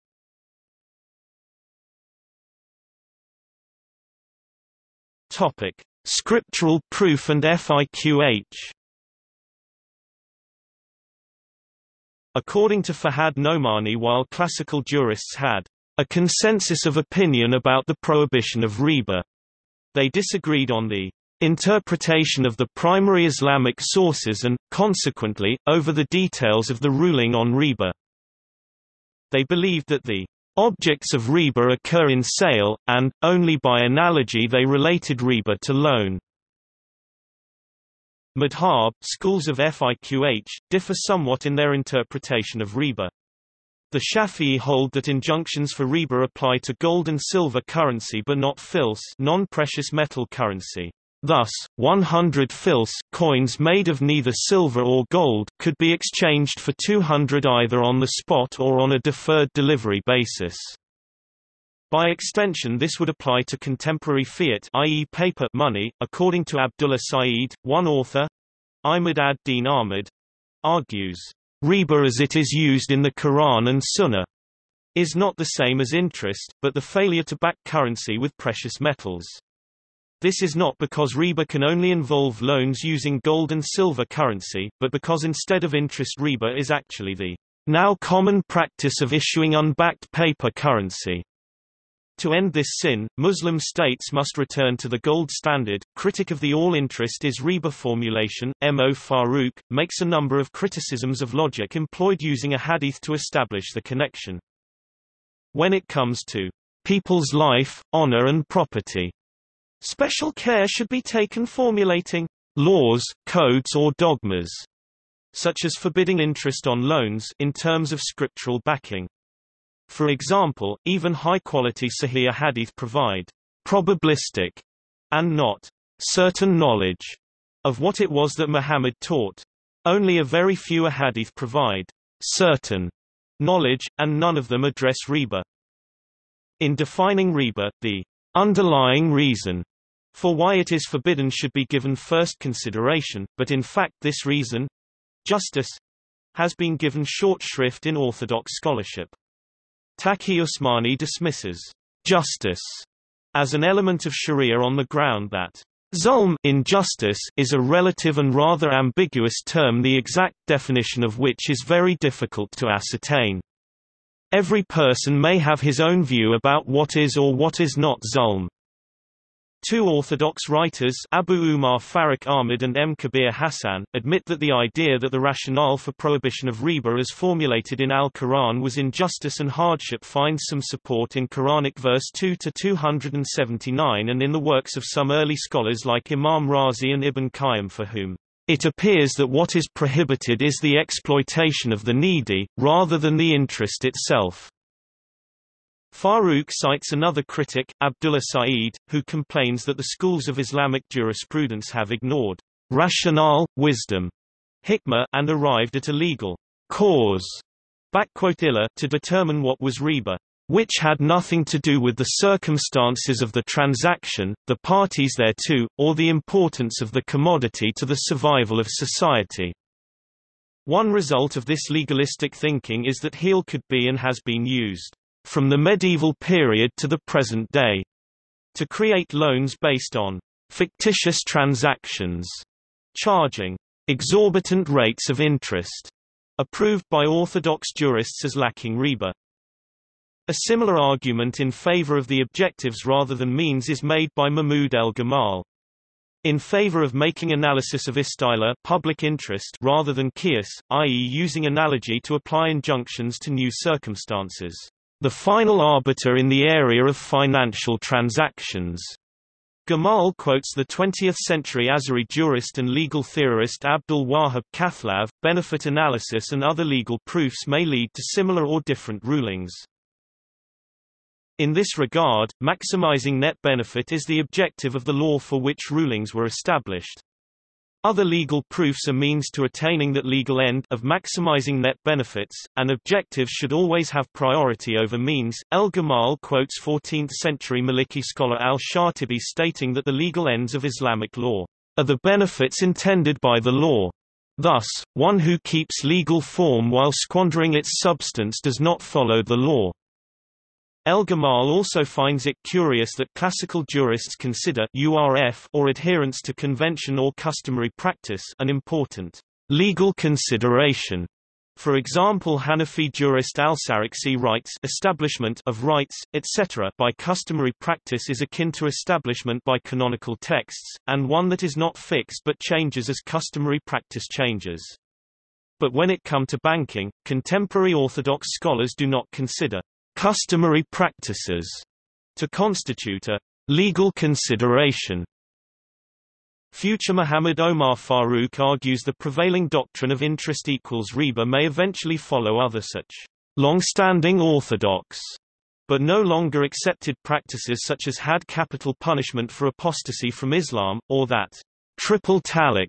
Topic: Scriptural proof and FIQH. According to Fahad Nomani while classical jurists had a consensus of opinion about the prohibition of riba. They disagreed on the interpretation of the primary Islamic sources and, consequently, over the details of the ruling on riba. They believed that the objects of riba occur in sale, and, only by analogy they related riba to loan. Madhab, schools of fiqh, differ somewhat in their interpretation of riba. The Shafi'i hold that injunctions for riba apply to gold and silver currency but not fils non-precious metal currency. Thus, 100 fils coins made of neither silver or gold could be exchanged for 200 either on the spot or on a deferred delivery basis. By extension this would apply to contemporary fiat i.e. paper money, according to Abdullah Saeed, one author, Ahmad ad-Din Ahmad, argues Riba as it is used in the Quran and Sunnah is not the same as interest, but the failure to back currency with precious metals. This is not because riba can only involve loans using gold and silver currency, but because instead of interest riba is actually the now common practice of issuing unbacked paper currency. To end this sin, Muslim states must return to the gold standard. Critic of the all-interest is riba formulation, M. O. Farouk, makes a number of criticisms of logic employed using a hadith to establish the connection. When it comes to people's life, honor and property, special care should be taken formulating laws, codes or dogmas, such as forbidding interest on loans in terms of scriptural backing. For example, even high-quality Sahih hadith provide probabilistic and not certain knowledge of what it was that Muhammad taught. Only a very few hadith provide certain knowledge, and none of them address riba. In defining riba, the underlying reason for why it is forbidden should be given first consideration, but in fact this reason justice has been given short shrift in orthodox scholarship. Taqi Usmani dismisses justice as an element of sharia on the ground that zulm injustice is a relative and rather ambiguous term the exact definition of which is very difficult to ascertain. Every person may have his own view about what is or what is not zulm. Two Orthodox writers Abu Umar Farrukh Ahmad and M. Kabir Hassan, admit that the idea that the rationale for prohibition of riba as formulated in Al-Quran was injustice and hardship finds some support in Quranic verse 2-279 and in the works of some early scholars like Imam Razi and Ibn Qayyim for whom it appears that what is prohibited is the exploitation of the needy, rather than the interest itself. Farouk cites another critic, Abdullah Saeed, who complains that the schools of Islamic jurisprudence have ignored rationale, wisdom, hikmah, and arrived at a legal cause to determine what was riba, which had nothing to do with the circumstances of the transaction, the parties thereto, or the importance of the commodity to the survival of society. One result of this legalistic thinking is that hiyal could be and has been used from the medieval period to the present day, to create loans based on fictitious transactions, charging exorbitant rates of interest, approved by orthodox jurists as lacking riba. A similar argument in favor of the objectives rather than means is made by Mahmoud el-Gamal. In favor of making analysis of istislah public interest rather than qiyas, i.e. using analogy to apply injunctions to new circumstances the final arbiter in the area of financial transactions. Gamal quotes the 20th-century Azhari jurist and legal theorist Abdul Wahab Khallaf, benefit analysis and other legal proofs may lead to similar or different rulings. In this regard, maximizing net benefit is the objective of the law for which rulings were established. Other legal proofs are means to attaining that legal end of maximizing net benefits, and objectives should always have priority over means. El Gamal quotes 14th-century Maliki scholar al-Shatibi stating that the legal ends of Islamic law are the benefits intended by the law. Thus, one who keeps legal form while squandering its substance does not follow the law. El Gamal also finds it curious that classical jurists consider URF or adherence to convention or customary practice an important legal consideration. For example Hanafi jurist al-Sarakhsi writes establishment of rights, etc. by customary practice is akin to establishment by canonical texts, and one that is not fixed but changes as customary practice changes. But when it come to banking, contemporary orthodox scholars do not consider customary practices to constitute a legal consideration. Future Muhammad Omar Farouk argues the prevailing doctrine of interest equals riba may eventually follow other such long-standing orthodox but no longer accepted practices such as had capital punishment for apostasy from Islam, or that triple talaq,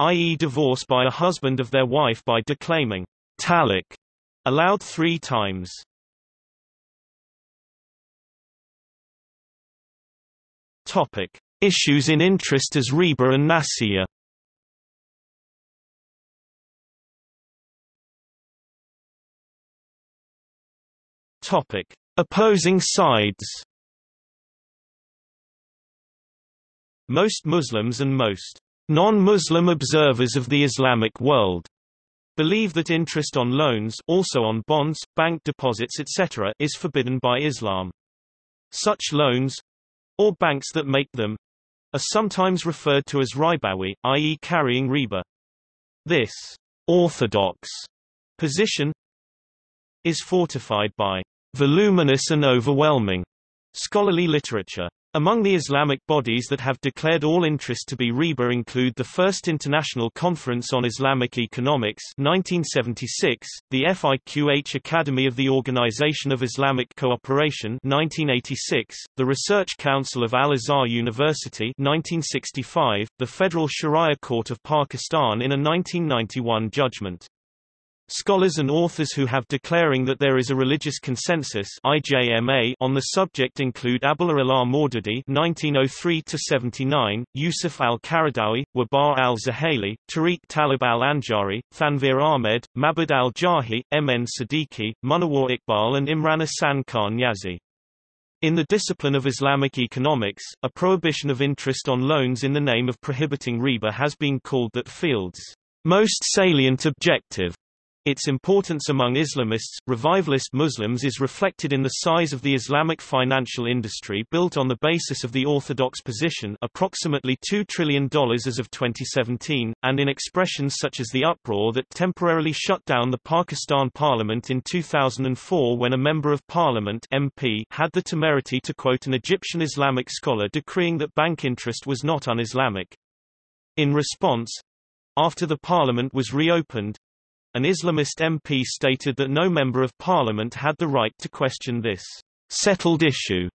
i.e. divorce by a husband of their wife by declaiming talaq, allowed three times. Topic: Issues in interest as riba an-nasiya. Topic: Opposing sides. Most Muslims and most non-Muslim observers of the Islamic world believe that interest on loans also on bonds, bank deposits etc. is forbidden by Islam. Such loans, or banks that make them, are sometimes referred to as ribawi, i.e. carrying riba. This orthodox position is fortified by voluminous and overwhelming scholarly literature. Among the Islamic bodies that have declared all interest to be riba include the First International Conference on Islamic Economics 1976, the FIQH Academy of the Organization of Islamic Cooperation 1986, the Research Council of Al-Azhar University 1965, the Federal Sharia Court of Pakistan in a 1991 judgment. Scholars and authors who have declaring that there is a religious consensus IJMA on the subject include Abul A'la al-Maududi (1903–79), Yusuf al-Qaradawi, Wabar al-Zahali, Tariq Talib al-Anjari, Thanveer Ahmed, Mabud al-Jahi, M. N. Siddiqui, Munawar Iqbal and Imran Ahsan Khan Nyazee. In the discipline of Islamic economics, a prohibition of interest on loans in the name of prohibiting riba has been called that field's most salient objective. Its importance among Islamists, revivalist Muslims is reflected in the size of the Islamic financial industry built on the basis of the orthodox position approximately $2 trillion as of 2017, and in expressions such as the uproar that temporarily shut down the Pakistan parliament in 2004 when a member of parliament MP had the temerity to quote an Egyptian Islamic scholar decreeing that bank interest was not un-Islamic. In response, after the parliament was reopened, an Islamist MP stated that no member of parliament had the right to question this settled issue,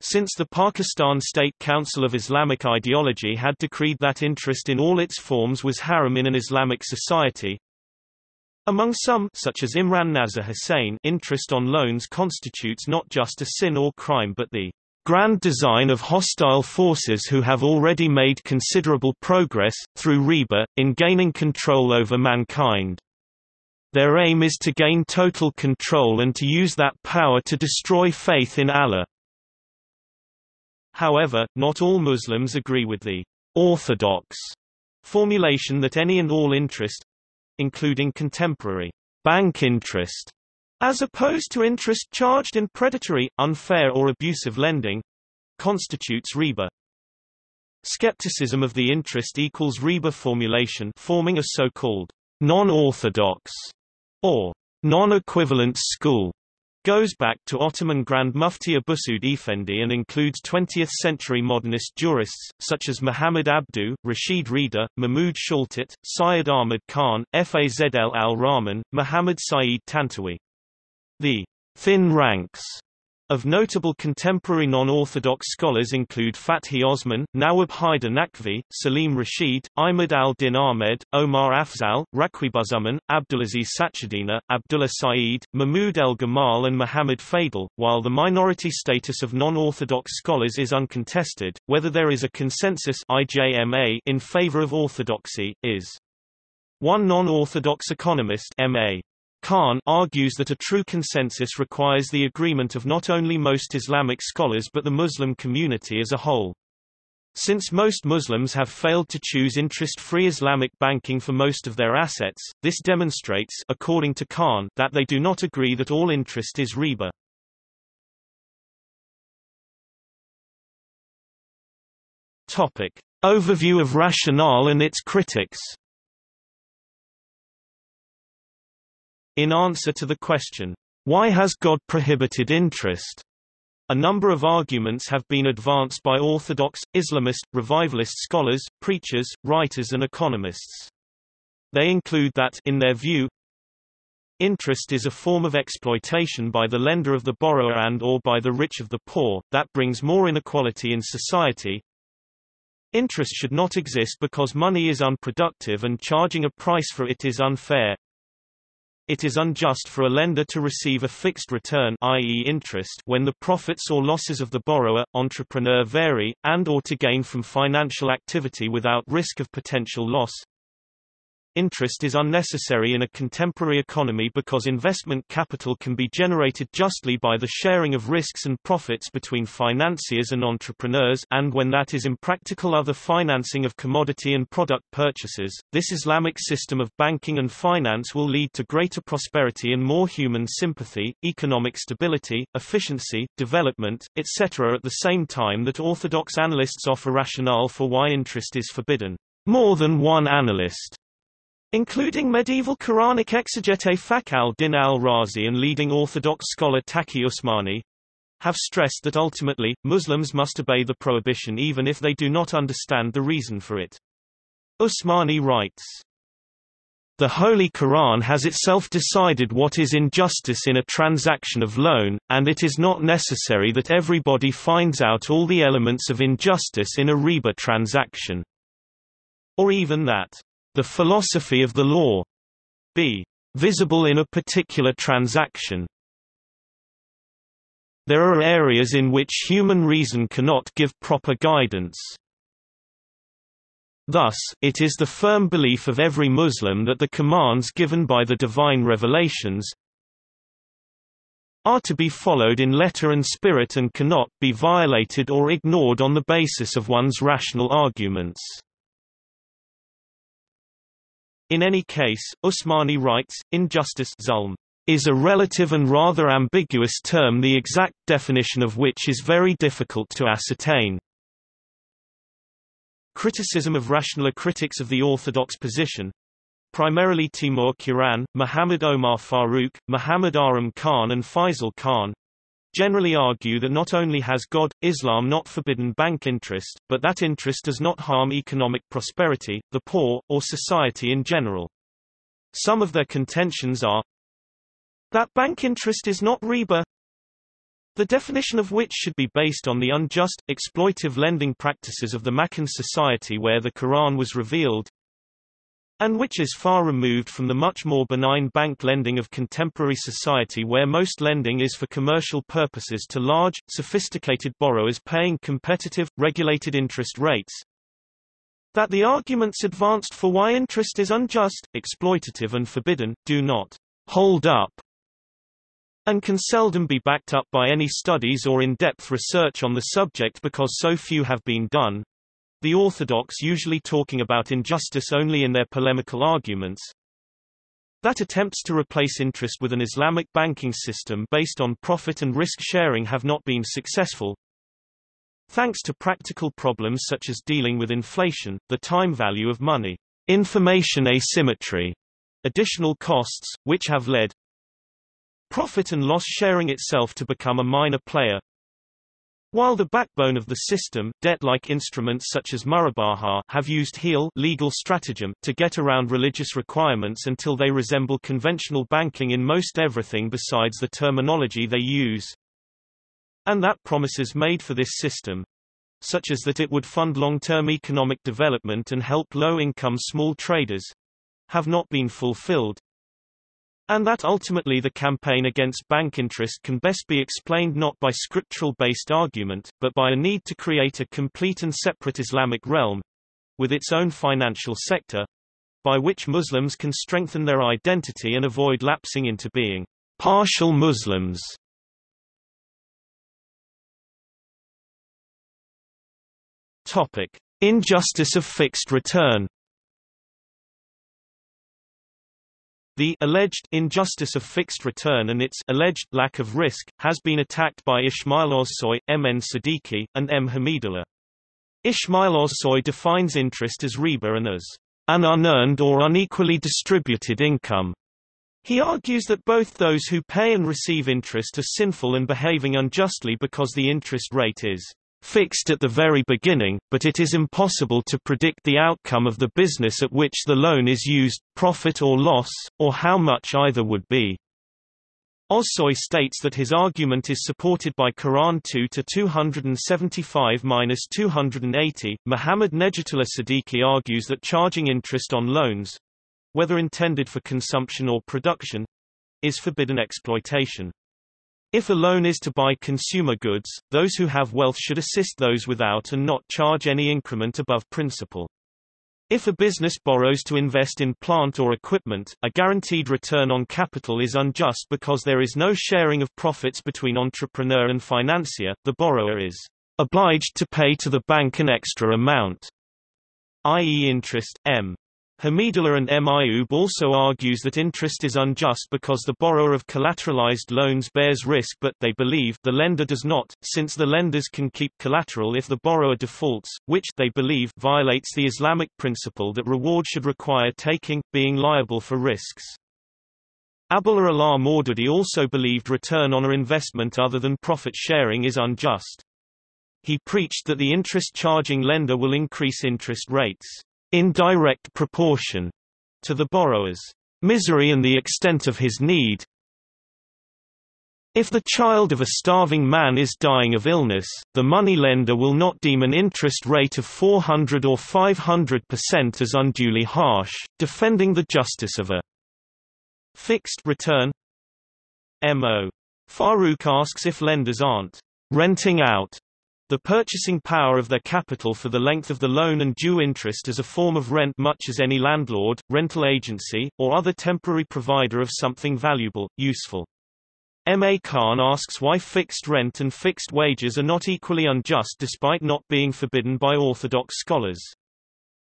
since the Pakistan State Council of Islamic Ideology had decreed that interest in all its forms was haram in an Islamic society. Among some such as Imran Nazar Hussain interest on loans constitutes not just a sin or crime but the grand design of hostile forces who have already made considerable progress, through riba, in gaining control over mankind. Their aim is to gain total control and to use that power to destroy faith in Allah. However, not all Muslims agree with the orthodox formulation that any and all interest including contemporary bank interest as opposed to interest charged in predatory, unfair or abusive lending constitutes riba. Skepticism of the interest equals riba formulation forming a so-called non-orthodox or non-equivalent school goes back to Ottoman Grand Mufti Abusud Efendi and includes 20th-century modernist jurists, such as Muhammad Abduh, Rashid Rida, Mahmud Shaltut, Syed Ahmad Khan, Fazl al-Rahman, Muhammad Saeed Tantawi. The thin ranks of notable contemporary non-Orthodox scholars include Fathi Osman, Nawab Haider Naqvi, Salim Rashid, Ahmad al-Din Ahmed, Omar Afzal, Raqibuzzman, Abdulaziz Sachedina, Abdullah Saeed, Mahmoud el-Gamal and Muhammad Fadl. While the minority status of non-Orthodox scholars is uncontested, whether there is a consensus IJMA in favor of orthodoxy, is. One non-Orthodox economist M.A. Khan argues that a true consensus requires the agreement of not only most Islamic scholars but the Muslim community as a whole. Since most Muslims have failed to choose interest-free Islamic banking for most of their assets, this demonstrates according to Khan that they do not agree that all interest is riba. Topic. Overview of rationale and its critics In answer to the question, why has God prohibited interest? A number of arguments have been advanced by Orthodox, Islamist, revivalist scholars, preachers, writers and economists. They include that in their view, Interest is a form of exploitation by the lender of the borrower and or by the rich of the poor, that brings more inequality in society. Interest should not exist because money is unproductive and charging a price for it is unfair. It is unjust for a lender to receive a fixed return i.e. interest when the profits or losses of the borrower, entrepreneur vary, and or to gain from financial activity without risk of potential loss. Interest is unnecessary in a contemporary economy because investment capital can be generated justly by the sharing of risks and profits between financiers and entrepreneurs and when that is impractical other financing of commodity and product purchases. This Islamic system of banking and finance will lead to greater prosperity and more human sympathy, economic stability, efficiency, development, etc. at the same time that orthodox analysts offer rationale for why interest is forbidden. More than one analyst including medieval Quranic exegete Fakhr al-Din al-Razi and leading Orthodox scholar Taqi Usmani, have stressed that ultimately, Muslims must obey the prohibition even if they do not understand the reason for it. Usmani writes, The Holy Quran has itself decided what is injustice in a transaction of loan, and it is not necessary that everybody finds out all the elements of injustice in a riba transaction. Or even that the philosophy of the law b. visible in a particular transaction. There are areas in which human reason cannot give proper guidance. Thus, it is the firm belief of every Muslim that the commands given by the divine revelations are to be followed in letter and spirit and cannot be violated or ignored on the basis of one's rational arguments. In any case, Usmani writes, injustice zulm, is a relative and rather ambiguous term the exact definition of which is very difficult to ascertain. Criticism of rational critics of the orthodox position primarily Timur Kuran, Muhammad Omar Farooq, Muhammad Akram Khan and Faisal Khan generally argue that not only has God, Islam not forbidden bank interest, but that interest does not harm economic prosperity, the poor, or society in general. Some of their contentions are that bank interest is not riba, the definition of which should be based on the unjust, exploitive lending practices of the Makkan society where the Quran was revealed, and which is far removed from the much more benign bank lending of contemporary society where most lending is for commercial purposes to large, sophisticated borrowers paying competitive, regulated interest rates. That the arguments advanced for why interest is unjust, exploitative and forbidden, do not hold up and can seldom be backed up by any studies or in-depth research on the subject because so few have been done, the orthodox usually talking about injustice only in their polemical arguments, that attempts to replace interest with an Islamic banking system based on profit and risk sharing have not been successful. Thanks to practical problems such as dealing with inflation, the time value of money, information asymmetry, additional costs, which have led profit and loss sharing itself to become a minor player. While the backbone of the system, debt-like instruments such as murabaha have used hiyal legal stratagem to get around religious requirements until they resemble conventional banking in most everything besides the terminology they use. And that promises made for this system, such as that it would fund long-term economic development and help low-income small traders, have not been fulfilled, and that ultimately the campaign against bank interest can best be explained not by scriptural-based argument, but by a need to create a complete and separate Islamic realm, with its own financial sector, by which Muslims can strengthen their identity and avoid lapsing into being partial Muslims. Topic: Injustice of fixed return. The alleged injustice of fixed return and its alleged lack of risk has been attacked by Ismail Ozsoy, M. N. Siddiqui, and M. Hamidullah. Ismail Ozsoy defines interest as riba and as an unearned or unequally distributed income. He argues that both those who pay and receive interest are sinful and behaving unjustly because the interest rate is fixed at the very beginning, but it is impossible to predict the outcome of the business at which the loan is used, profit or loss, or how much either would be. Ozsoy states that his argument is supported by Quran 2 to 275-280. Muhammad Nejatullah Siddiqui argues that charging interest on loans, whether intended for consumption or production, is forbidden exploitation. If a loan is to buy consumer goods, those who have wealth should assist those without and not charge any increment above principal. If a business borrows to invest in plant or equipment, a guaranteed return on capital is unjust because there is no sharing of profits between entrepreneur and financier, the borrower is obliged to pay to the bank an extra amount, i.e. interest, m. Hamidullah and M. Ayub also argues that interest is unjust because the borrower of collateralized loans bears risk but they believe the lender does not, since the lenders can keep collateral if the borrower defaults, which they believe violates the Islamic principle that reward should require taking, being liable for risks. Abul A'la Maududi also believed return on a investment other than profit sharing is unjust. He preached that the interest-charging lender will increase interest rates in direct proportion to the borrower's misery and the extent of his need. If the child of a starving man is dying of illness, the moneylender will not deem an interest rate of 400 or 500% as unduly harsh, defending the justice of a fixed return. M.O. Farouk asks if lenders aren't renting out the purchasing power of their capital for the length of the loan and due interest as a form of rent much as any landlord, rental agency, or other temporary provider of something valuable, useful. M. A. Khan asks why fixed rent and fixed wages are not equally unjust despite not being forbidden by orthodox scholars.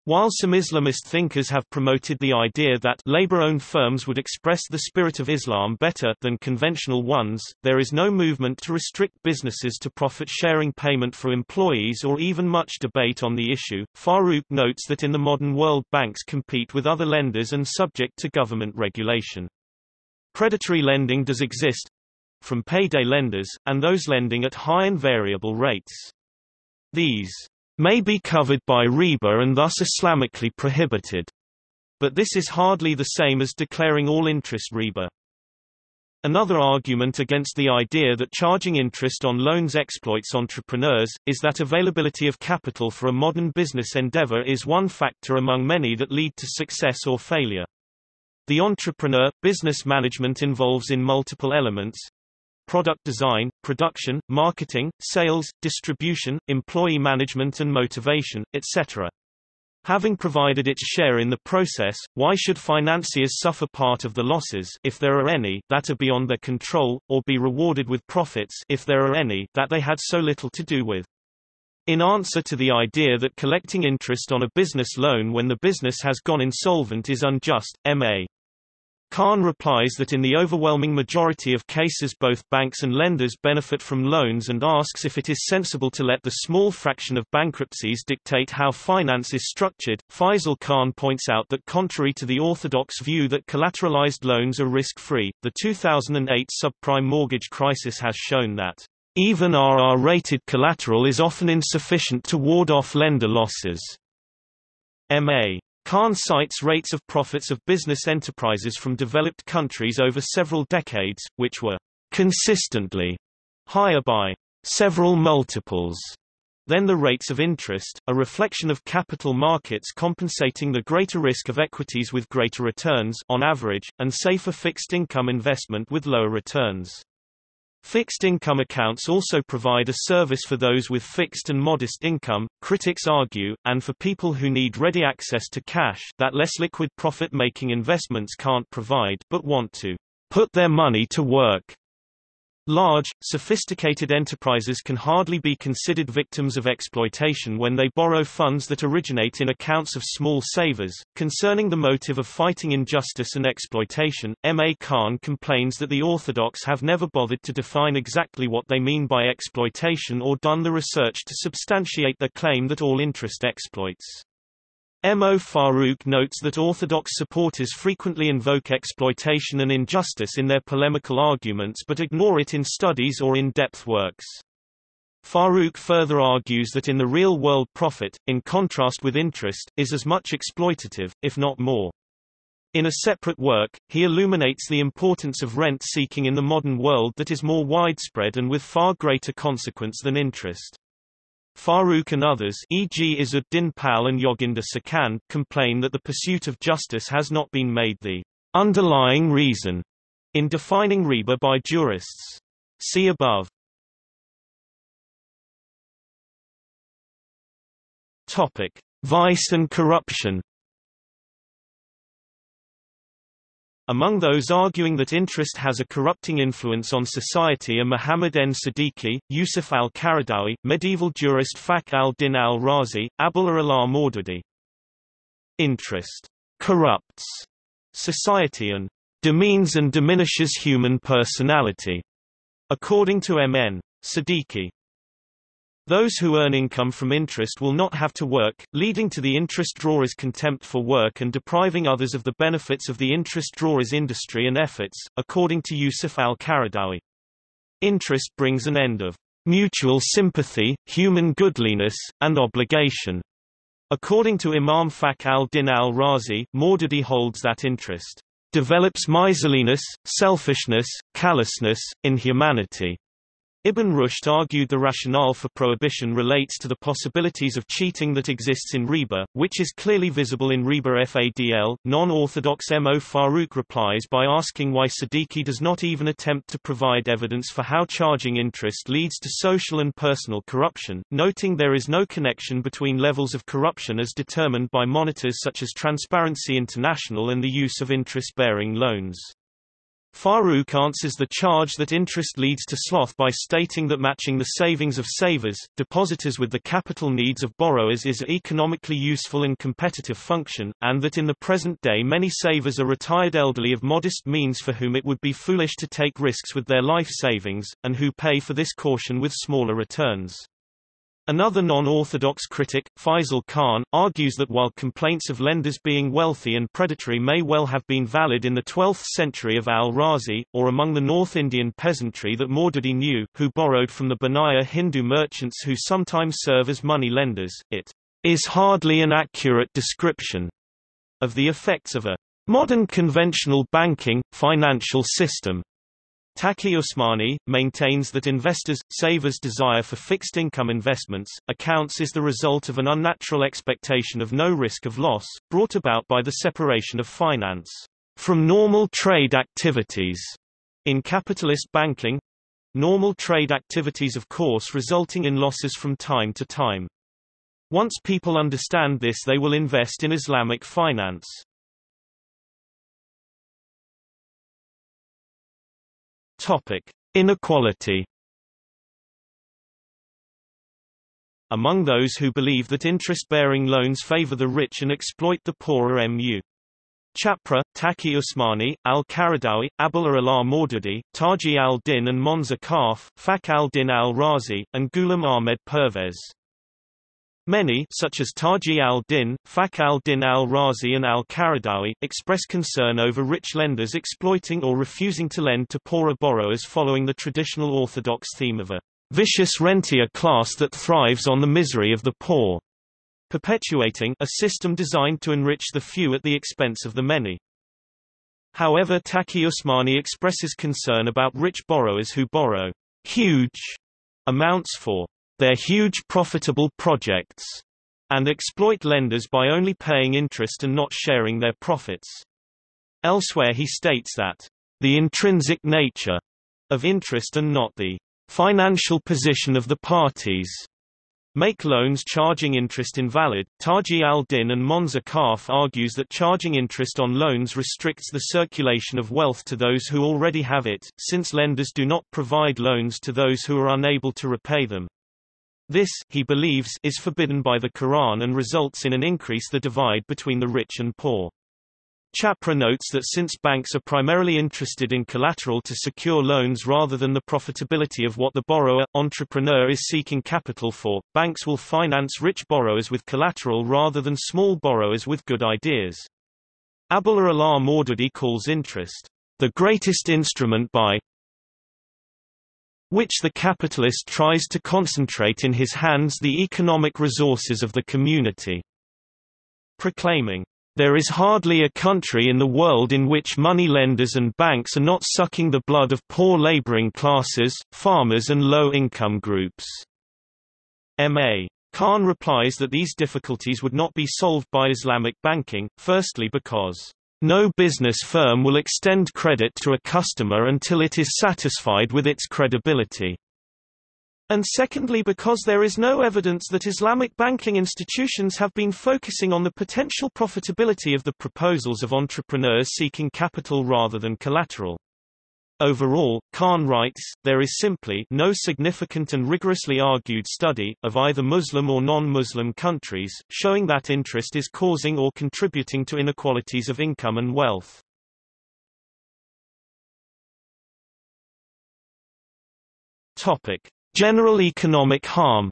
While some Islamist thinkers have promoted the idea that labor-owned firms would express the spirit of Islam better than conventional ones, there is no movement to restrict businesses to profit-sharing payment for employees or even much debate on the issue. Farouk notes that in the modern world banks compete with other lenders and subject to government regulation. Predatory lending does exist from payday lenders, and those lending at high and variable rates. These may be covered by riba and thus Islamically prohibited. But this is hardly the same as declaring all interest riba. Another argument against the idea that charging interest on loans exploits entrepreneurs, is that availability of capital for a modern business endeavor is one factor among many that lead to success or failure. The entrepreneur, business management involves in multiple elements, product design, production, marketing, sales, distribution, employee management and motivation, etc. Having provided its share in the process, why should financiers suffer part of the losses if there are any that are beyond their control, or be rewarded with profits if there are any that they had so little to do with? In answer to the idea that collecting interest on a business loan when the business has gone insolvent is unjust, M.A. Khan replies that in the overwhelming majority of cases both banks and lenders benefit from loans and asks if it is sensible to let the small fraction of bankruptcies dictate how finance is structured. Faisal Khan points out that contrary to the orthodox view that collateralized loans are risk-free, the 2008 subprime mortgage crisis has shown that even RR-rated collateral is often insufficient to ward off lender losses. M.A. Khan cites rates of profits of business enterprises from developed countries over several decades, which were consistently higher by several multiples than the rates of interest, a reflection of capital markets compensating the greater risk of equities with greater returns on average, and safer fixed income investment with lower returns. Fixed income accounts also provide a service for those with fixed and modest income, critics argue, and for people who need ready access to cash that less liquid profit-making investments can't provide but want to put their money to work. Large, sophisticated enterprises can hardly be considered victims of exploitation when they borrow funds that originate in accounts of small savers. Concerning the motive of fighting injustice and exploitation, M. A. Khan complains that the orthodox have never bothered to define exactly what they mean by exploitation or done the research to substantiate their claim that all interest exploits. M. O. Farouk notes that Orthodox supporters frequently invoke exploitation and injustice in their polemical arguments but ignore it in studies or in-depth works. Farouk further argues that in the real world profit, in contrast with interest, is as much exploitative, if not more. In a separate work, he illuminates the importance of rent-seeking in the modern world that is more widespread and with far greater consequence than interest. Farouk and others e.g. Izzuddin Pal and Yoginder Sikand complain that the pursuit of justice has not been made the underlying reason in defining riba by jurists. See above. Topic: Vice and corruption. Among those arguing that interest has a corrupting influence on society are Muhammad N. Siddiqui, Yusuf al-Qaradawi, medieval jurist Fakhr al-Din al-Razi, Abul A'la al-Maududi. Interest corrupts society and demeans and diminishes human personality, according to M.N. Siddiqui. Those who earn income from interest will not have to work, leading to the interest drawers' contempt for work and depriving others of the benefits of the interest drawers' industry and efforts, according to Yusuf al-Qaradawi. Interest brings an end of mutual sympathy, human goodliness, and obligation. According to Imam Fakhr al-Din al-Razi, Maududi holds that interest develops miserliness, selfishness, callousness, inhumanity, Ibn Rushd argued the rationale for prohibition relates to the possibilities of cheating that exists in riba, which is clearly visible in riba fadl. Non-orthodox M.O. Farouk replies by asking why Siddiqui does not even attempt to provide evidence for how charging interest leads to social and personal corruption, noting there is no connection between levels of corruption as determined by monitors such as Transparency International and the use of interest-bearing loans. Farouk answers the charge that interest leads to sloth by stating that matching the savings of savers, depositors with the capital needs of borrowers is an economically useful and competitive function, and that in the present day many savers are retired elderly of modest means for whom it would be foolish to take risks with their life savings, and who pay for this caution with smaller returns. Another non-orthodox critic, Faisal Khan, argues that while complaints of lenders being wealthy and predatory may well have been valid in the 12th century of al-Razi, or among the North Indian peasantry that Maududi knew, who borrowed from the Bania Hindu merchants who sometimes serve as money lenders, it is hardly an accurate description of the effects of a modern conventional banking, financial system. Taqi Usmani, maintains that investors' savers' desire for fixed income investments, accounts is the result of an unnatural expectation of no risk of loss, brought about by the separation of finance from normal trade activities in capitalist banking normal trade activities of course resulting in losses from time to time. Once people understand this they will invest in Islamic finance. Topic: Inequality. Among those who believe that interest-bearing loans favor the rich and exploit the poor are MU. Chapra, Taqi Usmani, al-Qaradawi, Abul al-Maududi, Taji al-Din and Monzer Kahf, Fakhr al-Din al-Razi, and Ghulam Ahmed Pervez. Many such as Taji al-Din, Fakhr al-Din al-Razi and al-Qaradawi, express concern over rich lenders exploiting or refusing to lend to poorer borrowers following the traditional orthodox theme of a vicious rentier class that thrives on the misery of the poor perpetuating a system designed to enrich the few at the expense of the many. However Taqi Usmani expresses concern about rich borrowers who borrow huge amounts for their huge profitable projects and exploit lenders by only paying interest and not sharing their profits. Elsewhere he states that the intrinsic nature of interest and not the financial position of the parties make loans charging interest invalid. Taji al-Din and Monzer Kahf argues that charging interest on loans restricts the circulation of wealth to those who already have it, since lenders do not provide loans to those who are unable to repay them. This, he believes, is forbidden by the Quran and results in an increase the divide between the rich and poor. Chapra notes that since banks are primarily interested in collateral to secure loans rather than the profitability of what the borrower, entrepreneur is seeking capital for, banks will finance rich borrowers with collateral rather than small borrowers with good ideas. Abul A'la al-Maududi calls interest, the greatest instrument by which the capitalist tries to concentrate in his hands the economic resources of the community, proclaiming, there is hardly a country in the world in which money lenders and banks are not sucking the blood of poor laboring classes, farmers and low-income groups. M.A. Khan replies that these difficulties would not be solved by Islamic banking, firstly because no business firm will extend credit to a customer until it is satisfied with its credibility and secondly because there is no evidence that Islamic banking institutions have been focusing on the potential profitability of the proposals of entrepreneurs seeking capital rather than collateral. Overall, Khan writes, there is simply no significant and rigorously argued study, of either Muslim or non-Muslim countries, showing that interest is causing or contributing to inequalities of income and wealth. General economic harm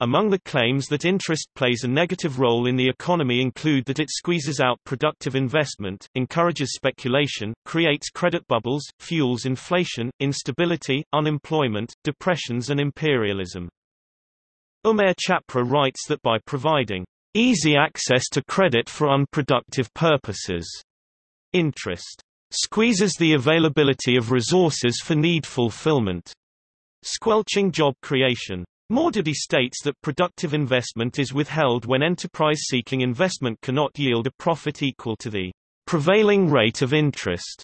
Among the claims that interest plays a negative role in the economy include that it squeezes out productive investment, encourages speculation, creates credit bubbles, fuels inflation, instability, unemployment, depressions and imperialism. Umer Chapra writes that by providing easy access to credit for unproductive purposes, interest squeezes the availability of resources for need fulfillment, squelching job creation. Maududi states that productive investment is withheld when enterprise-seeking investment cannot yield a profit equal to the prevailing rate of interest.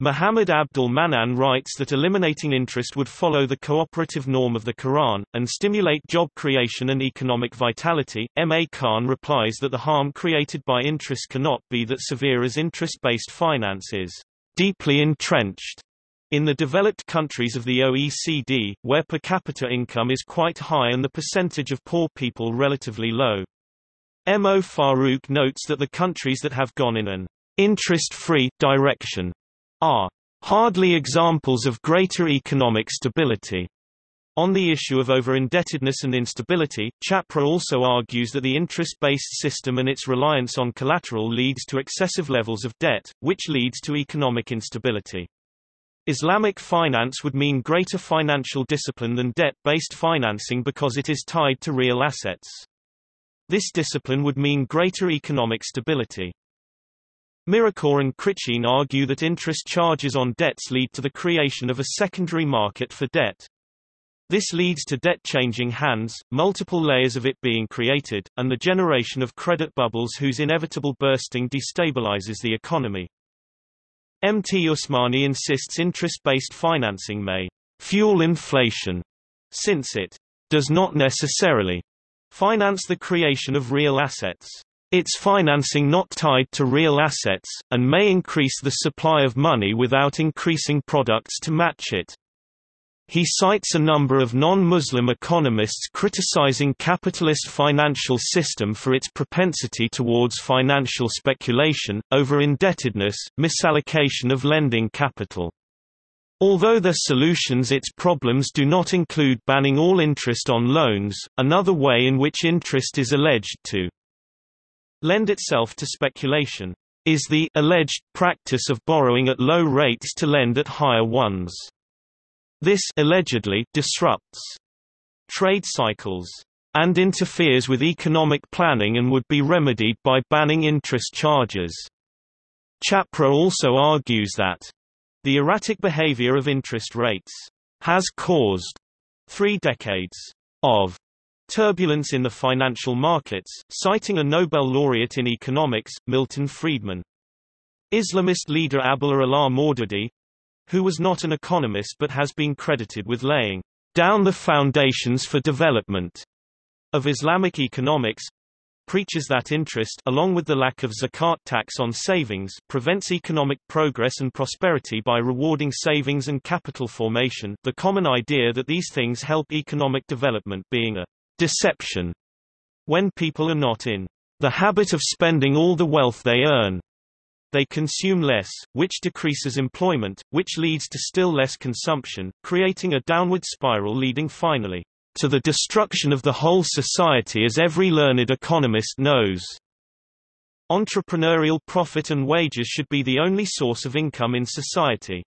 Muhammad Abdul Manan writes that eliminating interest would follow the cooperative norm of the Quran, and stimulate job creation and economic vitality. M. A. Khan replies that the harm created by interest cannot be that severe as interest-based finance is deeply entrenched in the developed countries of the OECD, where per capita income is quite high and the percentage of poor people relatively low. M. O. Farouk notes that the countries that have gone in an interest-free direction are hardly examples of greater economic stability. On the issue of over-indebtedness and instability, Chapra also argues that the interest-based system and its reliance on collateral leads to excessive levels of debt, which leads to economic instability. Islamic finance would mean greater financial discipline than debt-based financing because it is tied to real assets. This discipline would mean greater economic stability. Mirakhor and Krichene argue that interest charges on debts lead to the creation of a secondary market for debt. This leads to debt changing hands, multiple layers of it being created, and the generation of credit bubbles whose inevitable bursting destabilizes the economy. MT Usmani insists interest-based financing may fuel inflation, since it does not necessarily finance the creation of real assets. Its financing not tied to real assets, and may increase the supply of money without increasing products to match it. He cites a number of non-Muslim economists criticizing capitalist financial system for its propensity towards financial speculation, over-indebtedness, misallocation of lending capital. Although their solutions its problems do not include banning all interest on loans, another way in which interest is alleged to lend itself to speculation is the alleged practice of borrowing at low rates to lend at higher ones. This allegedly disrupts trade cycles and interferes with economic planning and would be remedied by banning interest charges. Chapra also argues that the erratic behavior of interest rates has caused three decades of turbulence in the financial markets, citing a Nobel laureate in economics, Milton Friedman. Islamist leader Abul A'la Maududi, who was not an economist but has been credited with laying down the foundations for development of Islamic economics, preaches that interest along with the lack of zakat tax on savings prevents economic progress and prosperity by rewarding savings and capital formation the common idea that these things help economic development being a deception when people are not in the habit of spending all the wealth they earn. They consume less, which decreases employment, which leads to still less consumption, creating a downward spiral leading finally to the destruction of the whole society as every learned economist knows. Entrepreneurial profit and wages should be the only source of income in society.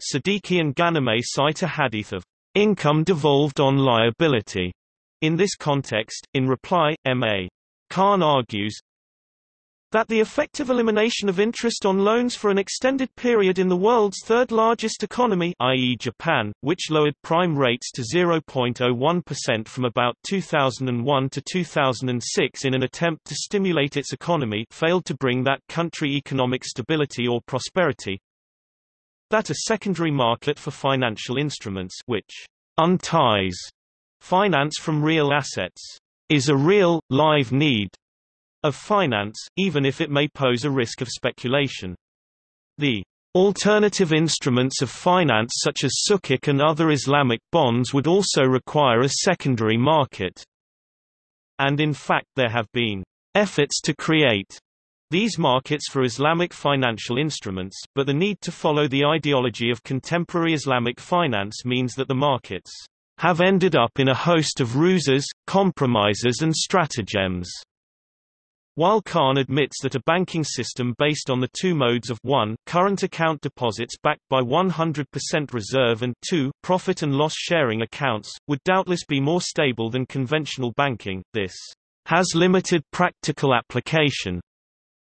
Siddiqui and Ghanimé cite a hadith of income devolved on liability. In this context, in reply, M.A. Khan argues, that the effective elimination of interest on loans for an extended period in the world's third largest economy i.e. Japan, which lowered prime rates to 0.01% from about 2001 to 2006 in an attempt to stimulate its economy failed to bring that country economic stability or prosperity. That a secondary market for financial instruments which unties finance from real assets is a real, live need of finance, even if it may pose a risk of speculation. The alternative instruments of finance such as sukuk and other Islamic bonds would also require a secondary market. And in fact there have been efforts to create these markets for Islamic financial instruments, but the need to follow the ideology of contemporary Islamic finance means that the markets have ended up in a host of ruses, compromises and stratagems. While Khan admits that a banking system based on the two modes of 1 current account deposits backed by 100% reserve and 2 profit and loss sharing accounts, would doubtless be more stable than conventional banking, this has limited practical application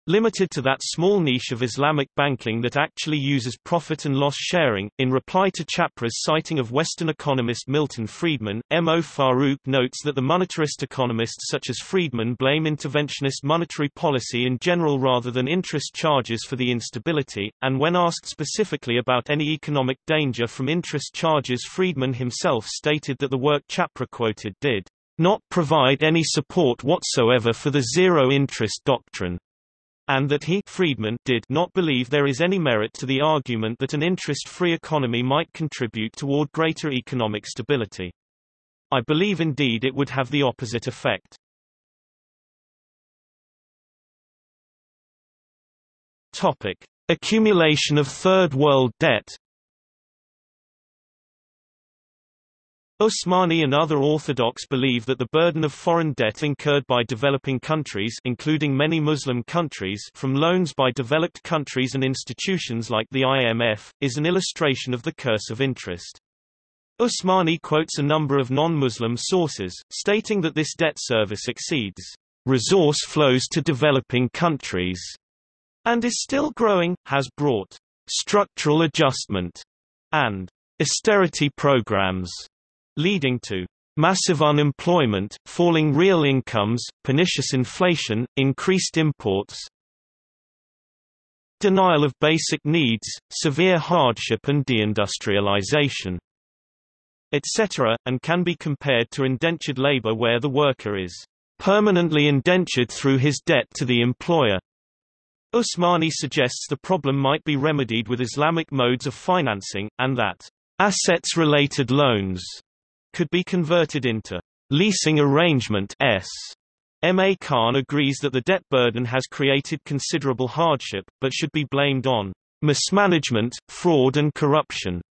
limited to that small niche of Islamic banking that actually uses profit and loss sharing. In reply to Chapra's citing of Western economist Milton Friedman, M. O. Farouk notes that the monetarist economists such as Friedman blame interventionist monetary policy in general rather than interest charges for the instability, and when asked specifically about any economic danger from interest charges Friedman himself stated that the work Chapra quoted did not provide any support whatsoever for the zero-interest doctrine and that he Friedman did not believe there is any merit to the argument that an interest-free economy might contribute toward greater economic stability. I believe indeed it would have the opposite effect. Topic: Accumulation of Third World debt Usmani and other Orthodox believe that the burden of foreign debt incurred by developing countries including many Muslim countries from loans by developed countries and institutions like the IMF, is an illustration of the curse of interest. Usmani quotes a number of non-Muslim sources, stating that this debt service exceeds resource flows to developing countries and is still growing, has brought structural adjustment and austerity programs leading to massive unemployment, falling real incomes, pernicious inflation, increased imports, denial of basic needs, severe hardship and deindustrialization, etc., and can be compared to indentured labor where the worker is permanently indentured through his debt to the employer. Usmani suggests the problem might be remedied with Islamic modes of financing, and that assets-related loans could be converted into leasing arrangement S. M.A. Khan agrees that the debt burden has created considerable hardship, but should be blamed on mismanagement, fraud and corruption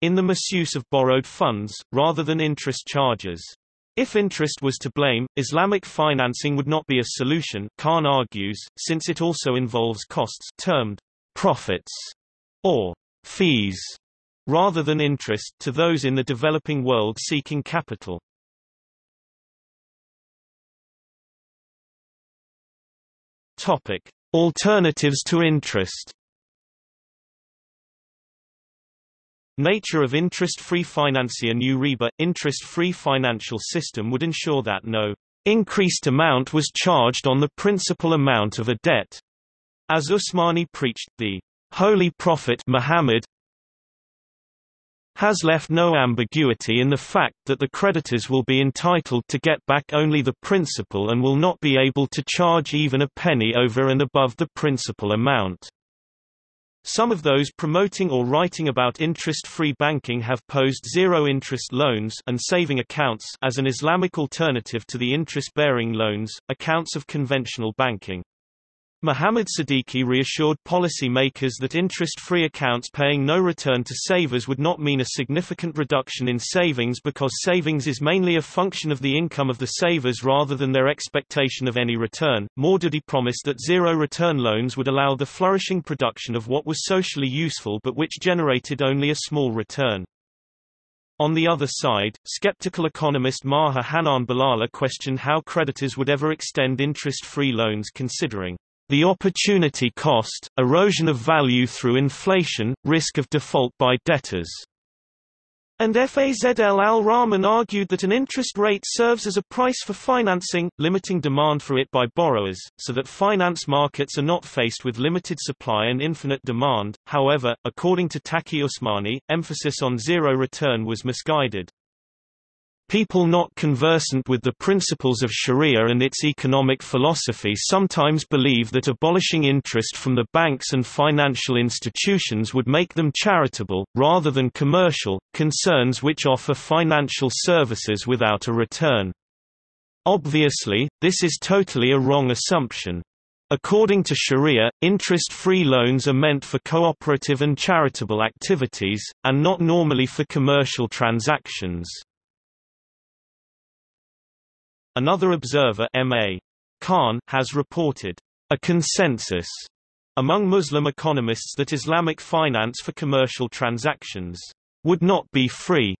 in the misuse of borrowed funds, rather than interest charges. If interest was to blame, Islamic financing would not be a solution, Khan argues, since it also involves costs termed profits or fees rather than interest to those in the developing world seeking capital. Topic: Alternatives to interest. Nature of interest-free financing A new RIBA, interest-free financial system would ensure that no increased amount was charged on the principal amount of a debt. As Usmani preached, the Holy Prophet Muhammad has left no ambiguity in the fact that the creditors will be entitled to get back only the principal and will not be able to charge even a penny over and above the principal amount. Some of those promoting or writing about interest-free banking have posed zero-interest loans and saving accounts as an Islamic alternative to the interest-bearing loans, accounts of conventional banking. Muhammad Siddiqui reassured policy-makers that interest-free accounts paying no return to savers would not mean a significant reduction in savings because savings is mainly a function of the income of the savers rather than their expectation of any return. Maududi promised that zero-return loans would allow the flourishing production of what was socially useful but which generated only a small return. On the other side, skeptical economist Maha Hanan Balala questioned how creditors would ever extend interest-free loans considering the opportunity cost, erosion of value through inflation, risk of default by debtors. And Fazl al-Rahman argued that an interest rate serves as a price for financing, limiting demand for it by borrowers, so that finance markets are not faced with limited supply and infinite demand. However, according to Taqi Usmani, emphasis on zero return was misguided. People not conversant with the principles of Sharia and its economic philosophy sometimes believe that abolishing interest from the banks and financial institutions would make them charitable, rather than commercial, concerns which offer financial services without a return. Obviously, this is totally a wrong assumption. According to Sharia, interest-free loans are meant for cooperative and charitable activities, and not normally for commercial transactions. Another observer M.A. Khan has reported a consensus among Muslim economists that Islamic finance for commercial transactions would not be free,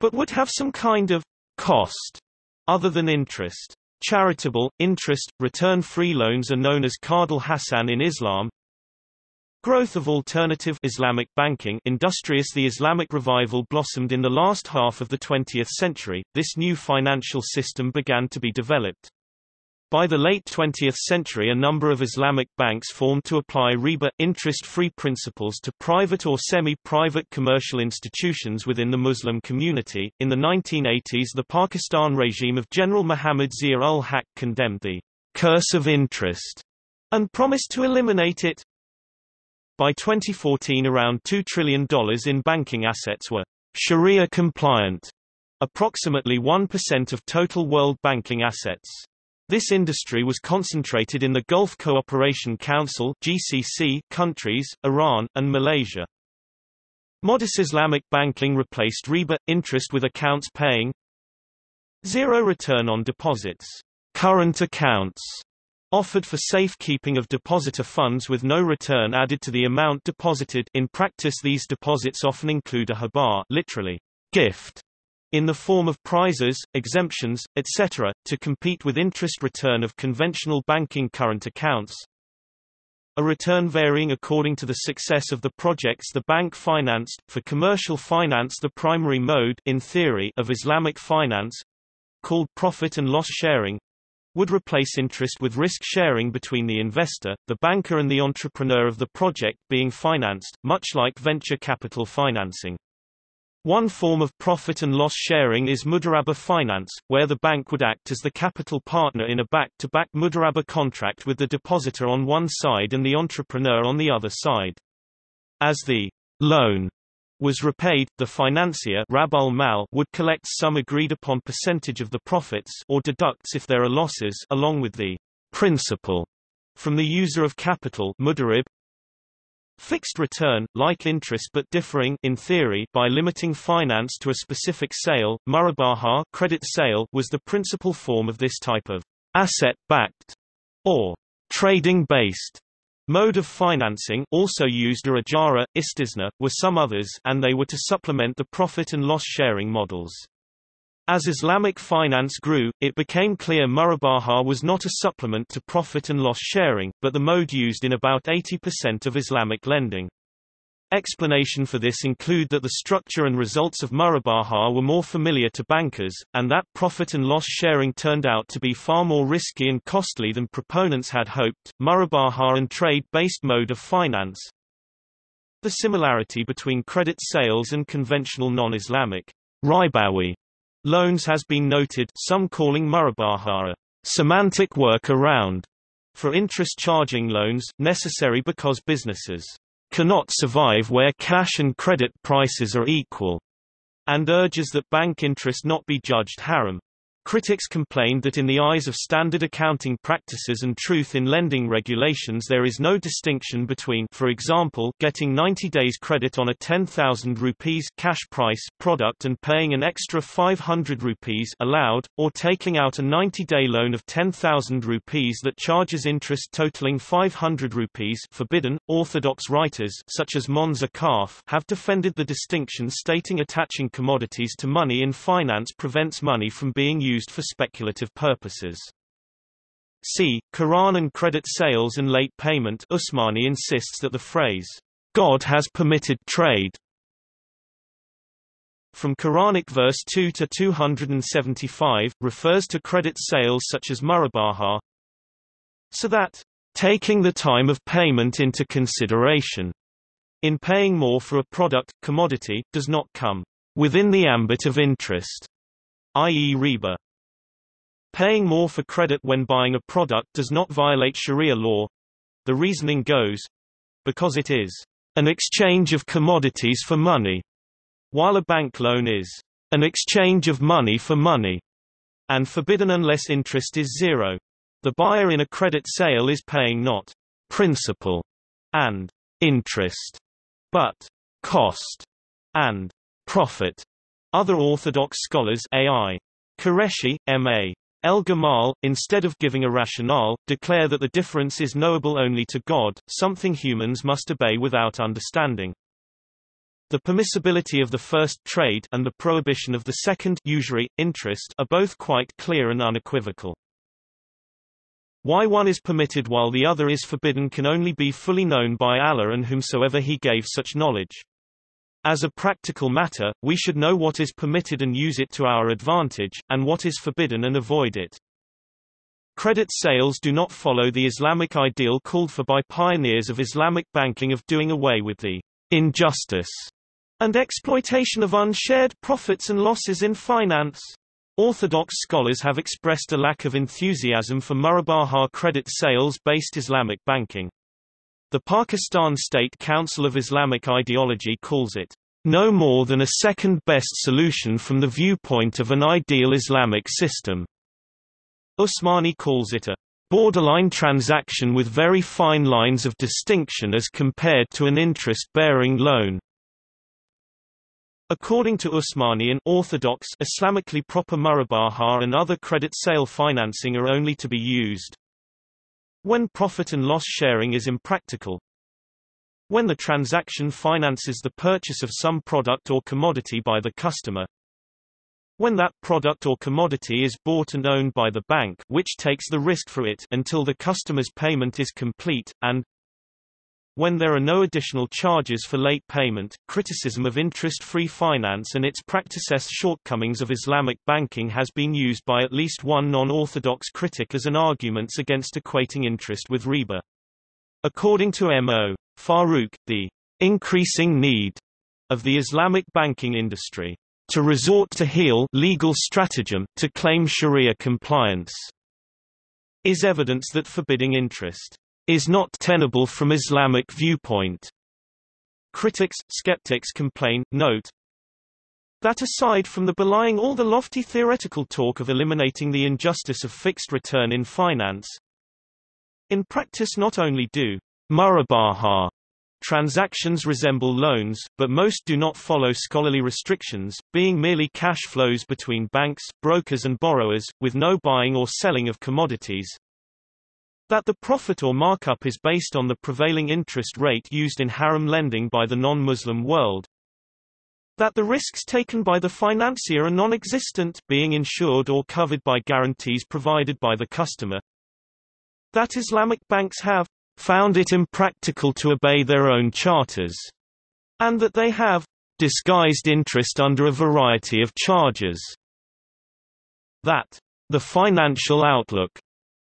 but would have some kind of cost other than interest. Charitable, interest, return-free loans are known as Qard al-Hasan in Islam, Growth of alternative Islamic banking industrious The Islamic revival blossomed in the last half of the 20th century, this new financial system began to be developed. By the late 20th century a number of Islamic banks formed to apply riba, interest-free principles to private or semi-private commercial institutions within the Muslim community. In the 1980s the Pakistan regime of General Muhammad Zia-ul-Haq condemned the curse of interest and promised to eliminate it. By 2014 around $2 trillion in banking assets were Sharia compliant, approximately 1% of total world banking assets. This industry was concentrated in the Gulf Cooperation Council GCC countries, Iran, and Malaysia. Modest Islamic banking replaced riba, interest with accounts paying zero return on deposits, current accounts, offered for safekeeping of depositor funds with no return added to the amount deposited in practice these deposits often include a hiba literally, gift, in the form of prizes, exemptions, etc., to compete with interest return of conventional banking current accounts. A return varying according to the success of the projects the bank financed, for commercial finance the primary mode in theory of Islamic finance, called profit and loss sharing, would replace interest with risk sharing between the investor, the banker and the entrepreneur of the project being financed, much like venture capital financing. One form of profit and loss sharing is mudaraba finance, where the bank would act as the capital partner in a back-to-back -back mudaraba contract with the depositor on one side and the entrepreneur on the other side. As the loan was repaid, the financier would collect some agreed upon percentage of the profits or deducts if there are losses along with the principal from the user of capital mudarib. Fixed return, like interest but differing in theory by limiting finance to a specific sale, murabaha credit sale was the principal form of this type of asset-backed or trading-based mode of financing also used a ijara, istisna, were some others and they were to supplement the profit and loss sharing models. As Islamic finance grew, it became clear murabaha was not a supplement to profit and loss sharing, but the mode used in about 80% of Islamic lending. Explanation for this include that the structure and results of murabaha were more familiar to bankers, and that profit and loss sharing turned out to be far more risky and costly than proponents had hoped. Murabaha and trade-based mode of finance. The similarity between credit sales and conventional non-Islamic ribawi Loans has been noted some calling murabaha a semantic work-around for interest charging loans, necessary because businesses cannot survive where cash and credit prices are equal, and urges that bank interest not be judged haram. Critics complained that in the eyes of standard accounting practices and truth in lending regulations there is no distinction between for example, getting 90 days credit on a 10,000 rupees cash price product and paying an extra 500 rupees allowed, or taking out a 90-day loan of 10,000 rupees that charges interest totaling 500 rupees forbidden. Orthodox writers such as Monzer Kahf have defended the distinction stating attaching commodities to money in finance prevents money from being used used for speculative purposes. See, Quran and credit sales and late payment Usmani insists that the phrase, God has permitted trade from Quranic verse 2 to 275, refers to credit sales such as murabaha, so that, taking the time of payment into consideration, in paying more for a product, commodity, does not come within the ambit of interest, i.e. riba. Paying more for credit when buying a product does not violate Sharia law. The reasoning goes, because it is an exchange of commodities for money, while a bank loan is an exchange of money for money, and forbidden unless interest is zero. The buyer in a credit sale is paying not principal and interest, but cost and profit. Other Orthodox scholars AI. Qureshi, M.A. El Gamal, instead of giving a rationale, declare that the difference is knowable only to God, something humans must obey without understanding. The permissibility of the first trade and the prohibition of the second usury, interest are both quite clear and unequivocal. Why one is permitted while the other is forbidden can only be fully known by Allah and whomsoever he gave such knowledge. As a practical matter, we should know what is permitted and use it to our advantage, and what is forbidden and avoid it. Credit sales do not follow the Islamic ideal called for by pioneers of Islamic banking of doing away with the injustice and exploitation of unshared profits and losses in finance. Orthodox scholars have expressed a lack of enthusiasm for Murabaha credit sales-based Islamic banking. The Pakistan State Council of Islamic Ideology calls it no more than a second-best solution from the viewpoint of an ideal Islamic system. Usmani calls it a borderline transaction with very fine lines of distinction as compared to an interest-bearing loan. According to Usmani and orthodox Islamically proper murabaha and other credit sale financing are only to be used when profit and loss sharing is impractical. When the transaction finances the purchase of some product or commodity by the customer. When that product or commodity is bought and owned by the bank which takes the risk for it until the customer's payment is complete, and when there are no additional charges for late payment, criticism of interest-free finance and its practices shortcomings of Islamic banking has been used by at least one non-orthodox critic as an argument against equating interest with riba. According to M.O. Farouk, the increasing need of the Islamic banking industry to resort to hiyal legal stratagem to claim Sharia compliance is evidence that forbidding interest is not tenable from Islamic viewpoint. Critics, skeptics complain, note, that aside from the belying all the lofty theoretical talk of eliminating the injustice of fixed return in finance, in practice not only do murabaha transactions resemble loans, but most do not follow scholarly restrictions, being merely cash flows between banks, brokers and borrowers, with no buying or selling of commodities, that the profit or markup is based on the prevailing interest rate used in haram lending by the non-Muslim world, that the risks taken by the financier are non-existent being insured or covered by guarantees provided by the customer, that Islamic banks have found it impractical to obey their own charters, and that they have disguised interest under a variety of charges. That the financial outlook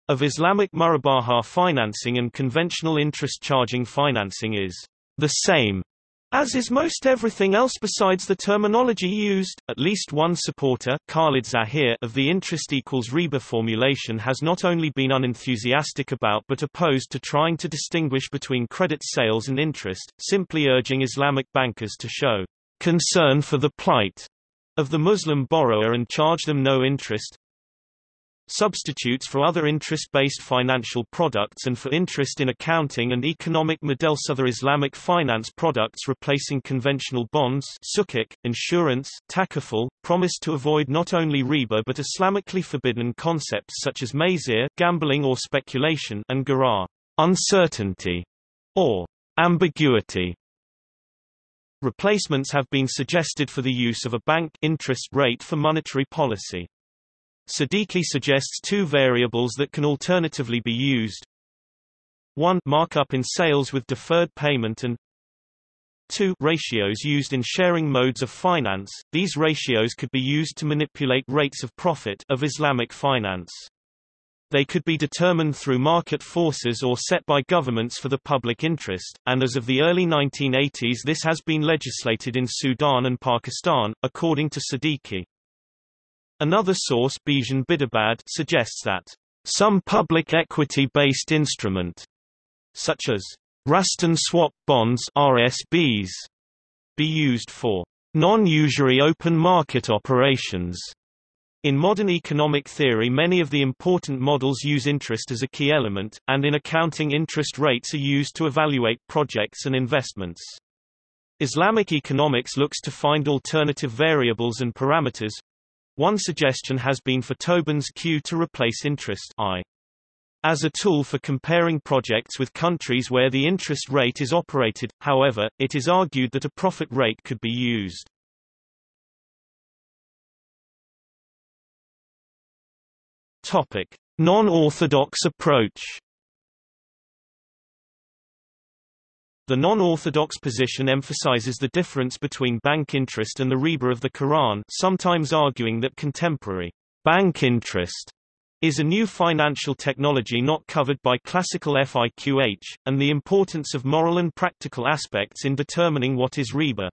of Islamic murabaha financing and conventional interest charging financing is the same as is most everything else besides the terminology used, at least one supporter Khalid Zahir of the interest equals riba formulation has not only been unenthusiastic about but opposed to trying to distinguish between credit sales and interest, simply urging Islamic bankers to show concern for the plight of the Muslim borrower and charge them no interest, substitutes for other interest-based financial products and for interest in accounting and economic models other Islamic finance products replacing conventional bonds sukuk, insurance takaful, promise to avoid not only riba but Islamically forbidden concepts such as maisir gambling or speculation and gharar uncertainty, or ambiguity. Replacements have been suggested for the use of a bank interest rate for monetary policy. Siddiqui suggests two variables that can alternatively be used. 1 markup in sales with deferred payment and 2 ratios used in sharing modes of finance. These ratios could be used to manipulate rates of profit of Islamic finance. They could be determined through market forces or set by governments for the public interest, and as of the early 1980s this has been legislated in Sudan and Pakistan, according to Siddiqui. Another source Bijan Bidabad suggests that some public equity-based instrument, such as Rastin swap bonds RSBs, be used for non-usury open market operations. In modern economic theory many of the important models use interest as a key element, and in accounting interest rates are used to evaluate projects and investments. Islamic economics looks to find alternative variables and parameters, one suggestion has been for Tobin's Q to replace interest I as a tool for comparing projects with countries where the interest rate is operated, however, it is argued that a profit rate could be used. Non-orthodox approach The non-orthodox position emphasizes the difference between bank interest and the riba of the Quran sometimes arguing that contemporary bank interest is a new financial technology not covered by classical FIQH, and the importance of moral and practical aspects in determining what is riba.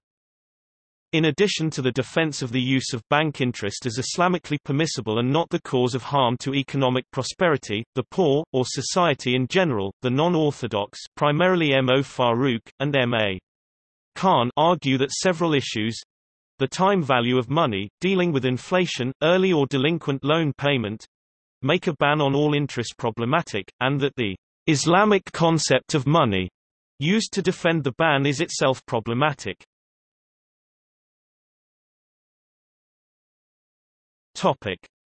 In addition to the defense of the use of bank interest as Islamically permissible and not the cause of harm to economic prosperity, the poor, or society in general, the non-orthodox primarily M. O. Farooq, and M. A. Khan argue that several issues the time value of money, dealing with inflation, early or delinquent loan payment make a ban on all interest problematic, and that the Islamic concept of money used to defend the ban is itself problematic.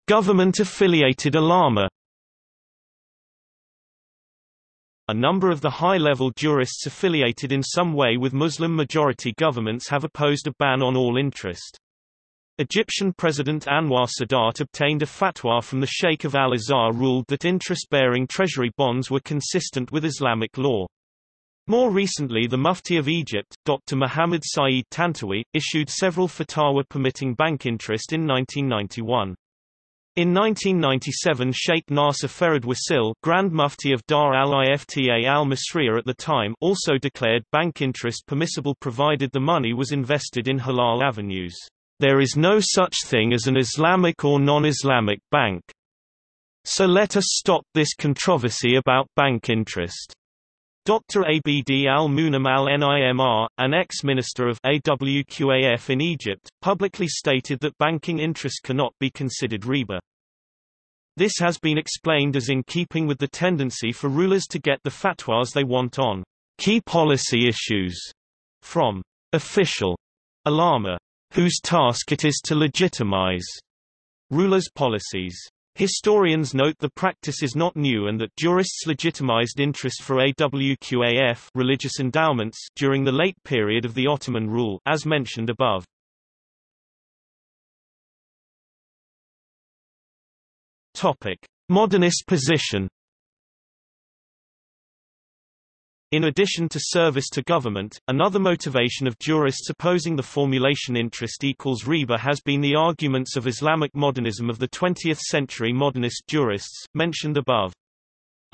Government-affiliated ulama A number of the high-level jurists affiliated in some way with Muslim-majority governments have opposed a ban on all interest. Egyptian President Anwar Sadat obtained a fatwa from the Sheikh of Al-Azhar ruled that interest-bearing treasury bonds were consistent with Islamic law. More recently the Mufti of Egypt, Dr. Muhammad Saeed Tantawi, issued several fatwa permitting bank interest in 1991. In 1997 Sheikh Nasr Farid Wasil Grand Mufti of Dar al-Ifta al-Masriya at the time also declared bank interest permissible provided the money was invested in halal avenues. There is no such thing as an Islamic or non-Islamic bank. So let us stop this controversy about bank interest. Dr. Abd al-Munam al-Nimr, an ex-minister of AWQAF in Egypt, publicly stated that banking interest cannot be considered riba. This has been explained as in keeping with the tendency for rulers to get the fatwas they want on key policy issues from official ulama, whose task it is to legitimize rulers' policies. Historians note the practice is not new and that jurists legitimized interest for AWQAF religious endowments during the late period of the Ottoman rule as mentioned above. Topic: Modernist position In addition to service to government, another motivation of jurists opposing the formulation interest equals riba has been the arguments of Islamic modernism of the 20th century modernist jurists, mentioned above.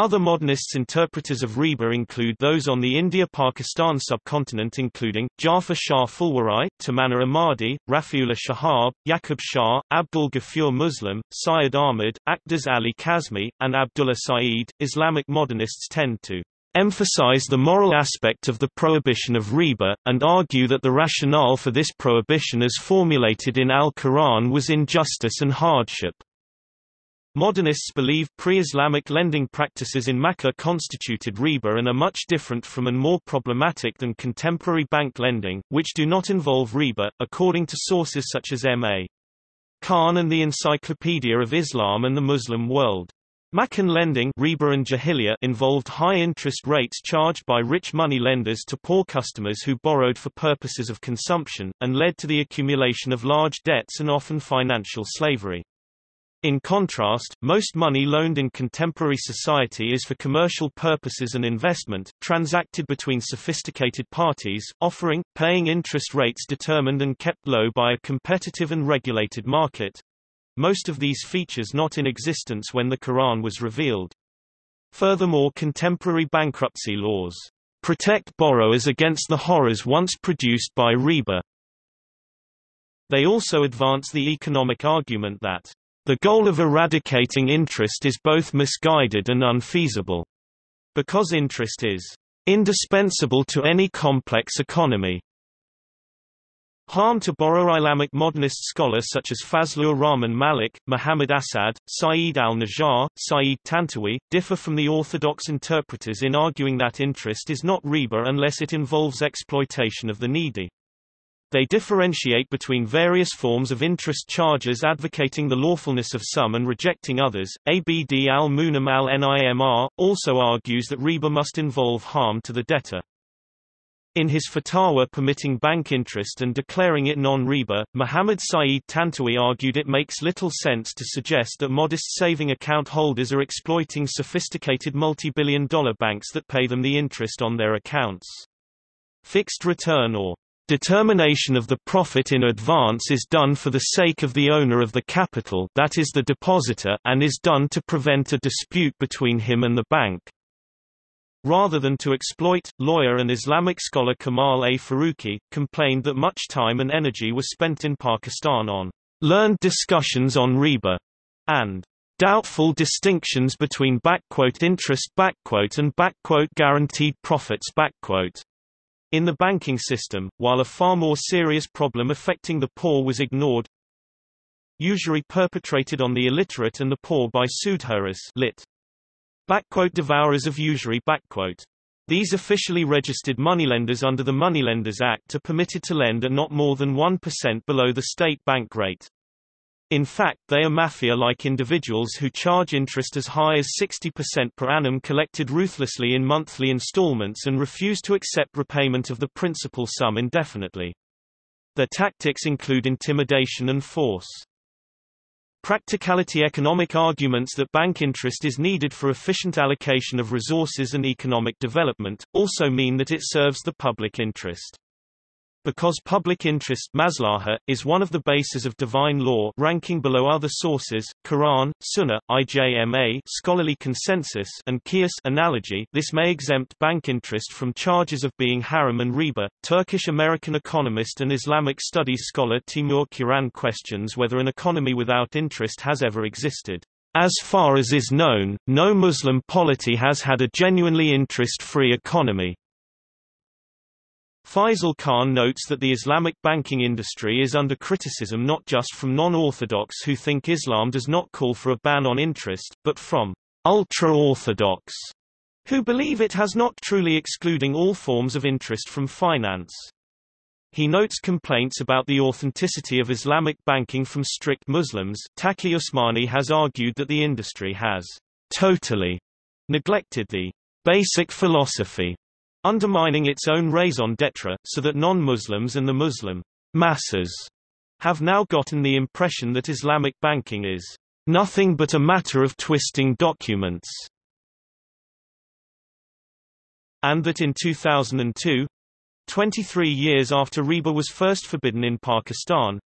Other modernists interpreters of riba include those on the India-Pakistan subcontinent including, Jafar Shah Phulwari, Tamanna Imadi, Rafiullah Shahab, Yaqub Shah, Abdul Ghafur Muslim, Syed Ahmad, Akdaz Ali Kazmi, and Abdullah Saeed. Islamic modernists tend to emphasize the moral aspect of the prohibition of riba, and argue that the rationale for this prohibition as formulated in Al-Quran was injustice and hardship. Modernists believe pre-Islamic lending practices in Makkah constituted riba and are much different from and more problematic than contemporary bank lending, which do not involve riba, according to sources such as M.A. Khan and the Encyclopedia of Islam and the Muslim World. Makkan lending riba and jahiliya involved high interest rates charged by rich money lenders to poor customers who borrowed for purposes of consumption, and led to the accumulation of large debts and often financial slavery. In contrast, most money loaned in contemporary society is for commercial purposes and investment, transacted between sophisticated parties, offering, paying interest rates determined and kept low by a competitive and regulated market, most of these features not in existence when the Quran was revealed. Furthermore contemporary bankruptcy laws protect borrowers against the horrors once produced by riba. They also advance the economic argument that the goal of eradicating interest is both misguided and unfeasible, because interest is indispensable to any complex economy. Harm to borrow Islamic modernist scholars such as Fazlur Rahman Malik, Muhammad Asad, Saeed al-Najjar, Saeed Tantawi, differ from the orthodox interpreters in arguing that interest is not riba unless it involves exploitation of the needy. They differentiate between various forms of interest charges advocating the lawfulness of some and rejecting others. Abd al-Munam al-Nimr also argues that riba must involve harm to the debtor. In his fatwa permitting bank interest and declaring it non-riba, Muhammad Saeed Tantawi argued it makes little sense to suggest that modest saving account holders are exploiting sophisticated multi-billion dollar banks that pay them the interest on their accounts. Fixed return or determination of the profit in advance is done for the sake of the owner of the capital that is the depositor and is done to prevent a dispute between him and the bank. Rather than to exploit, lawyer and Islamic scholar Kamal A. Faruqi, complained that much time and energy was spent in Pakistan on learned discussions on riba and doubtful distinctions between interest and guaranteed profits. In the banking system, while a far more serious problem affecting the poor was ignored, usury perpetrated on the illiterate and the poor by sudkhors lit. Devourers of usury These officially registered moneylenders under the Moneylenders Act are permitted to lend at not more than 1% below the state bank rate. In fact they are mafia-like individuals who charge interest as high as 60% per annum collected ruthlessly in monthly installments and refuse to accept repayment of the principal sum indefinitely. Their tactics include intimidation and force. Practicality economic arguments that bank interest is needed for efficient allocation of resources and economic development, also mean that it serves the public interest. Because public interest maslaha, is one of the bases of divine law ranking below other sources, Quran, Sunnah, IJMA scholarly consensus and Qiyas analogy this may exempt bank interest from charges of being haram and riba. Turkish-American economist and Islamic studies scholar Timur Kuran questions whether an economy without interest has ever existed. As far as is known, no Muslim polity has had a genuinely interest-free economy. Faisal Khan notes that the Islamic banking industry is under criticism not just from non-orthodox who think Islam does not call for a ban on interest, but from ultra-orthodox who believe it has not truly excluding all forms of interest from finance. He notes complaints about the authenticity of Islamic banking from strict Muslims. Taqi Usmani has argued that the industry has totally neglected the basic philosophy, undermining its own raison d'etre, so that non-Muslims and the Muslim masses have now gotten the impression that Islamic banking is nothing but a matter of twisting documents, and that in 2002, 23 years after riba was first forbidden in Pakistan,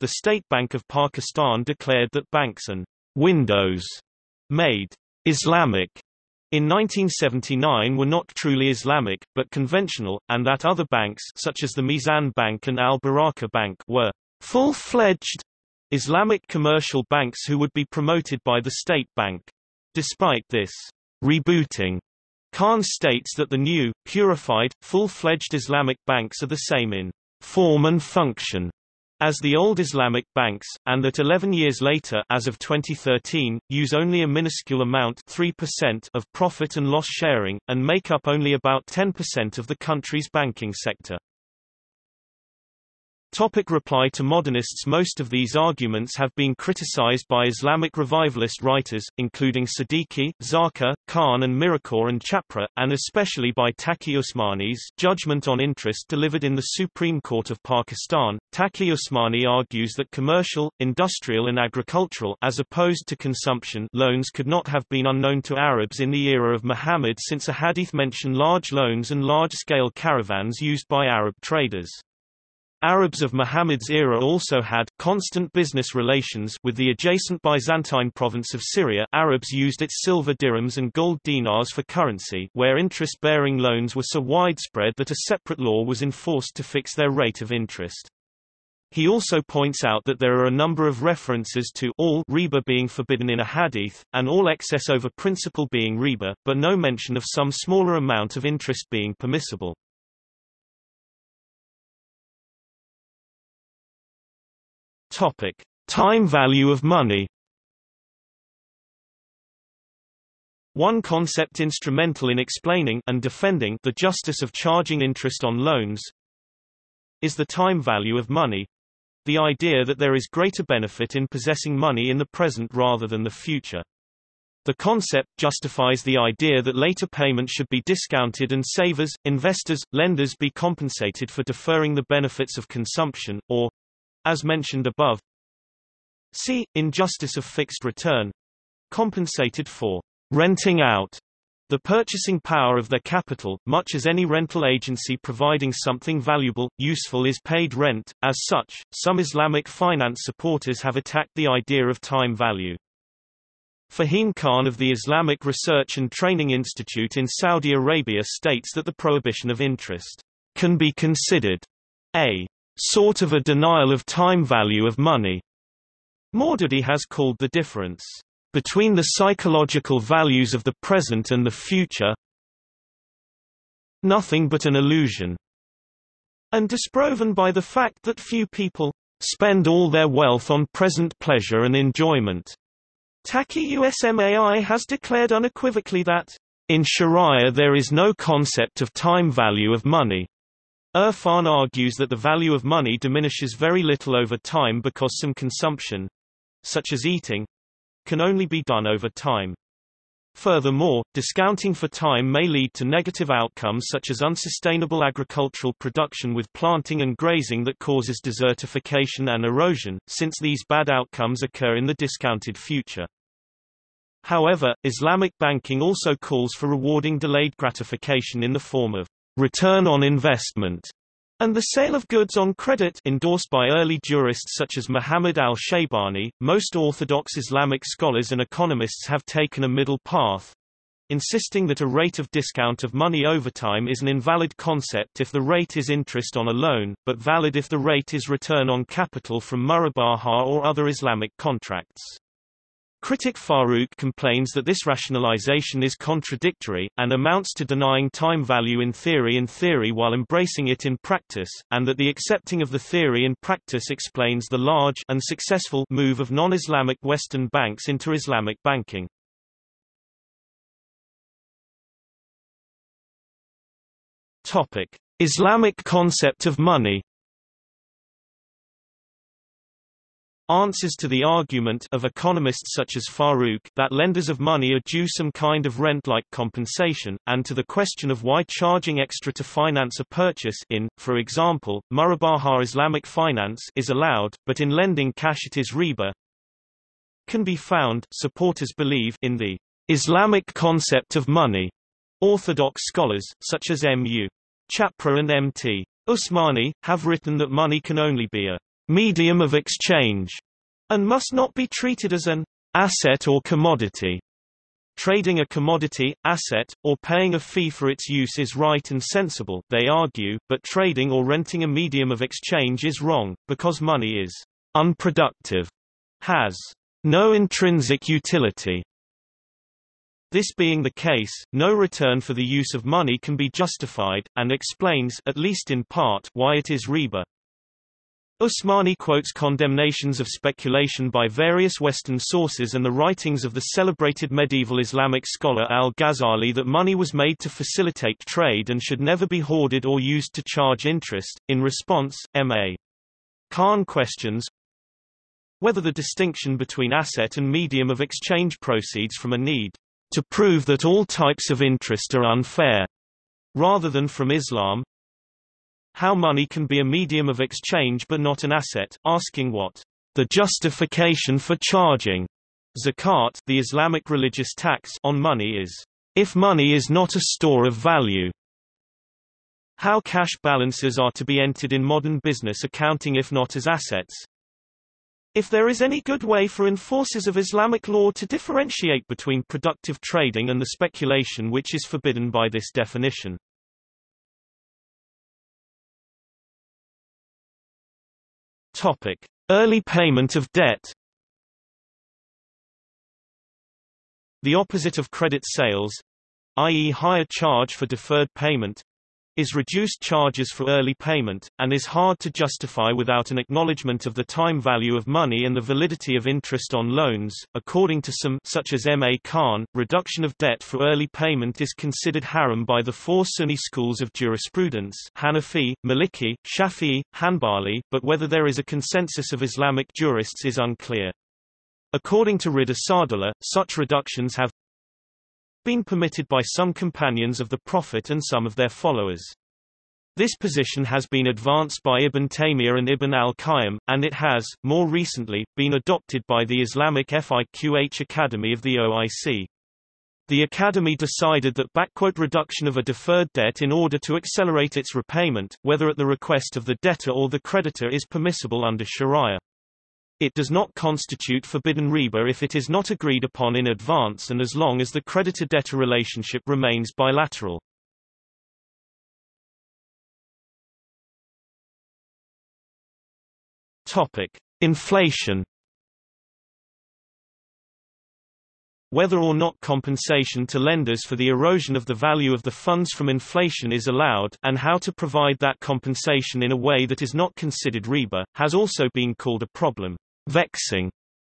the State Bank of Pakistan declared that banks and windows made Islamic in 1979 were not truly Islamic, but conventional, and that other banks such as the Meezan Bank and Al Baraka Bank were full-fledged Islamic commercial banks who would be promoted by the State Bank. Despite this rebooting, Khan states that the new, purified, full-fledged Islamic banks are the same in form and function as the old Islamic banks, and that 11 years later as of 2013, use only a minuscule amount 3% of profit and loss sharing, and make up only about 10% of the country's banking sector. Topic reply to modernists Most of these arguments have been criticized by Islamic revivalist writers, including Siddiqui, Zakir, Khan and Mirakhor and Chapra, and especially by Taqi Usmani's Judgment on Interest delivered in the Supreme Court of Pakistan. Taqi Usmani argues that commercial, industrial and agricultural as opposed to consumption loans could not have been unknown to Arabs in the era of Muhammad since a hadith mention large loans and large-scale caravans used by Arab traders. Arabs of Muhammad's era also had constant business relations with the adjacent Byzantine province of Syria Arabs used its silver dirhams and gold dinars for currency where interest-bearing loans were so widespread that a separate law was enforced to fix their rate of interest. He also points out that there are a number of references to all riba being forbidden in a hadith, and all excess over principal being riba, but no mention of some smaller amount of interest being permissible. Topic: Time value of money. One concept instrumental in explaining and defending the justice of charging interest on loans is the time value of money. The idea that there is greater benefit in possessing money in the present rather than the future. The concept justifies the idea that later payment should be discounted and savers, investors, lenders be compensated for deferring the benefits of consumption, or, as mentioned above, c. Injustice of fixed return compensated for renting out the purchasing power of their capital, much as any rental agency providing something valuable, useful is paid rent. As such, some Islamic finance supporters have attacked the idea of time value. Fahim Khan of the Islamic Research and Training Institute in Saudi Arabia states that the prohibition of interest can be considered a sort of a denial of time value of money. Maududi has called the difference between the psychological values of the present and the future nothing but an illusion, and disproven by the fact that few people spend all their wealth on present pleasure and enjoyment. Taqi Usmani has declared unequivocally that, in Sharia there is no concept of time value of money. Irfan argues that the value of money diminishes very little over time because some consumption such as eating can only be done over time. Furthermore, discounting for time may lead to negative outcomes such as unsustainable agricultural production with planting and grazing that causes desertification and erosion, since these bad outcomes occur in the discounted future. However, Islamic banking also calls for rewarding delayed gratification in the form of return on investment, and the sale of goods on credit endorsed by early jurists such as Muhammad al-Shaybani. Most orthodox Islamic scholars and economists have taken a middle path, insisting that a rate of discount of money over time is an invalid concept if the rate is interest on a loan, but valid if the rate is return on capital from murabaha or other Islamic contracts. Critic Farooq complains that this rationalization is contradictory, and amounts to denying time value in theory in theory while embracing it in practice, and that the accepting of the theory in practice explains the large and successful move of non-Islamic Western banks into Islamic banking. Islamic concept of money Answers to the argument of economists such as Farooq that lenders of money are due some kind of rent-like compensation, and to the question of why charging extra to finance a purchase in, for example, Murabaha Islamic finance is allowed, but in lending cash it is riba, can be found supporters believe in the Islamic concept of money. Orthodox scholars, such as M.U. Chapra and M.T. Usmani, have written that money can only be a medium of exchange, and must not be treated as an asset or commodity. Trading a commodity, asset, or paying a fee for its use is right and sensible, they argue, but trading or renting a medium of exchange is wrong, because money is unproductive, has no intrinsic utility. This being the case, no return for the use of money can be justified, and explains at least in part why it is riba. Usmani quotes condemnations of speculation by various Western sources and the writings of the celebrated medieval Islamic scholar al-Ghazali that money was made to facilitate trade and should never be hoarded or used to charge interest. In response, M.A. Khan questions whether the distinction between asset and medium of exchange proceeds from a need to prove that all types of interest are unfair, rather than from Islam, how money can be a medium of exchange but not an asset, asking what the justification for charging zakat the Islamic religious tax on money is, if money is not a store of value. How cash balances are to be entered in modern business accounting if not as assets. If there is any good way for enforcers of Islamic law to differentiate between productive trading and the speculation which is forbidden by this definition. Topic: Early payment of debt. The opposite of credit sales, i.e. higher charge for deferred payment, is reduced charges for early payment, and is hard to justify without an acknowledgement of the time value of money and the validity of interest on loans. According to some such as M. A. Khan, reduction of debt for early payment is considered haram by the four Sunni schools of jurisprudence Hanafi, Maliki, Shafi'i, Hanbali, but whether there is a consensus of Islamic jurists is unclear. According to Rida Sadullah, such reductions have been permitted by some companions of the Prophet and some of their followers. This position has been advanced by Ibn Taymiyyah and Ibn al-Qayyim, and it has, more recently, been adopted by the Islamic FIQH Academy of the OIC. The Academy decided that reduction of a deferred debt in order to accelerate its repayment, whether at the request of the debtor or the creditor is permissible under Sharia. It does not constitute forbidden riba if it is not agreed upon in advance and as long as the creditor-debtor relationship remains bilateral. Topic: Inflation. Whether or not compensation to lenders for the erosion of the value of the funds from inflation is allowed and how to provide that compensation in a way that is not considered riba, has also been called a problem vexing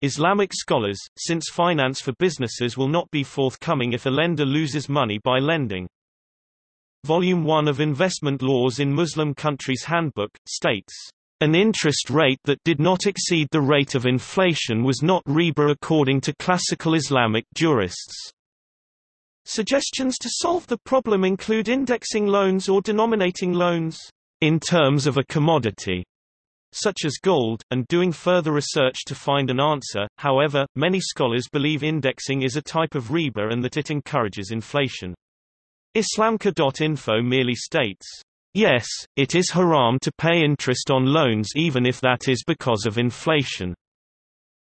Islamic scholars, since finance for businesses will not be forthcoming if a lender loses money by lending. Volume 1 of Investment Laws in Muslim Countries Handbook, states, "...an interest rate that did not exceed the rate of inflation was not riba according to classical Islamic jurists." Suggestions to solve the problem include indexing loans or denominating loans in terms of a commodity such as gold, and doing further research to find an answer. However, many scholars believe indexing is a type of riba and that it encourages inflation. IslamQA.info merely states, Yes, it is haram to pay interest on loans even if that is because of inflation.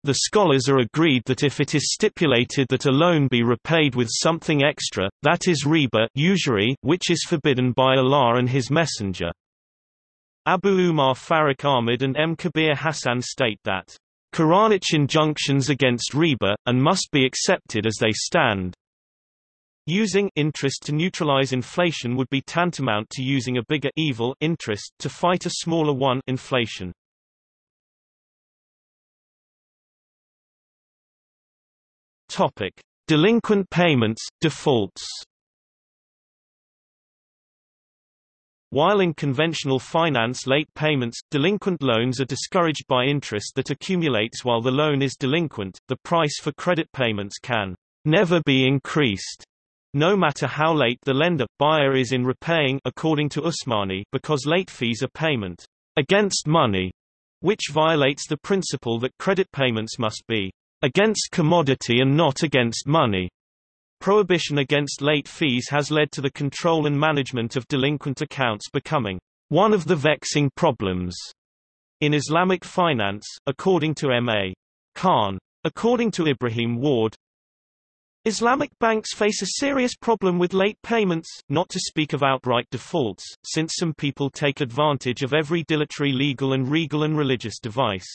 The scholars are agreed that if it is stipulated that a loan be repaid with something extra, that is riba usury, which is forbidden by Allah and His Messenger. Abu Umar Faruq Ahmad and M. Kabir Hassan state that Quranic injunctions against riba, and must be accepted as they stand. Using interest to neutralize inflation would be tantamount to using a bigger evil interest to fight a smaller one inflation. Topic: Delinquent payments, defaults. While in conventional finance late payments, delinquent loans are discouraged by interest that accumulates while the loan is delinquent, the price for credit payments can never be increased no matter how late the lender buyer is in repaying according to Usmani because late fees are payment against money which violates the principle that credit payments must be against commodity and not against money Prohibition against late fees has led to the control and management of delinquent accounts becoming one of the vexing problems in Islamic finance, according to M.A. Khan. According to Ibrahim Warde, Islamic banks face a serious problem with late payments, not to speak of outright defaults, since some people take advantage of every dilatory legal and regal and religious device.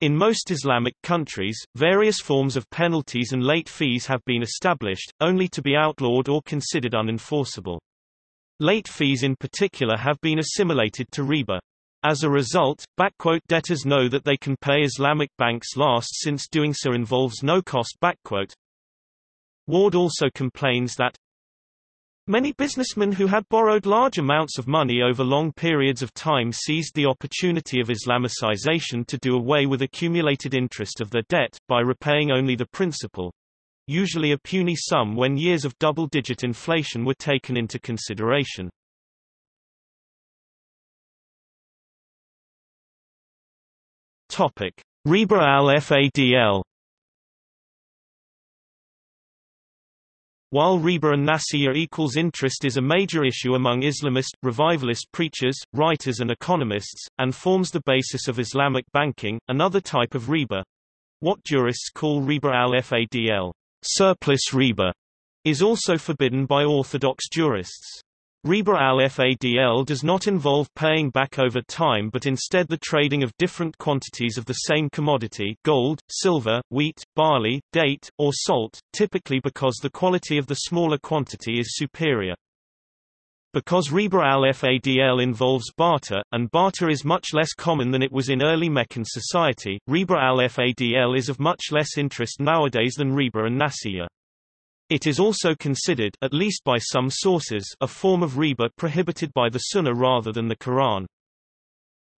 In most Islamic countries, various forms of penalties and late fees have been established, only to be outlawed or considered unenforceable. Late fees in particular have been assimilated to riba. As a result, debtors know that they can pay Islamic banks last since doing so involves no cost. Warde also complains that Many businessmen who had borrowed large amounts of money over long periods of time seized the opportunity of Islamicization to do away with accumulated interest of their debt, by repaying only the principal usually a puny sum when years of double-digit inflation were taken into consideration. Topic: Riba al-Fadl. While riba an-nasiya equals interest is a major issue among Islamist, revivalist preachers, writers and economists, and forms the basis of Islamic banking, another type of riba, what jurists call riba al-Fadl, surplus riba, is also forbidden by orthodox jurists. Riba al-Fadl does not involve paying back over time but instead the trading of different quantities of the same commodity gold, silver, wheat, barley, date, or salt, typically because the quality of the smaller quantity is superior. Because riba al-Fadl involves barter, and barter is much less common than it was in early Meccan society, riba al-Fadl is of much less interest nowadays than riba an-nasiya. It is also considered at least by some sources a form of riba prohibited by the Sunnah rather than the Quran.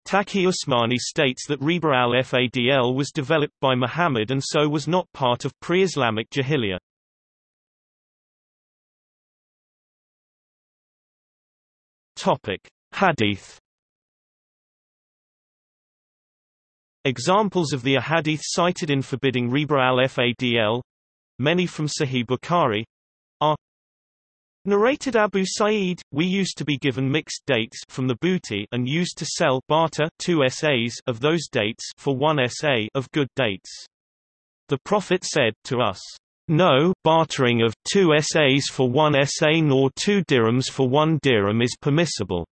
Taqi Usmani states that riba al-Fadl was developed by Muhammad and so was not part of pre-Islamic Jahiliyyah. Topic: Hadith Examples of the ahadith cited in forbidding riba al-Fadl many from Sahih Bukhari, are Narrated Abu Sa'id, we used to be given mixed dates from the booty and used to sell barter two SAs of those dates for one SA of good dates. The Prophet said to us, No, bartering of two SAs for one SA nor two dirhams for one dirham is permissible.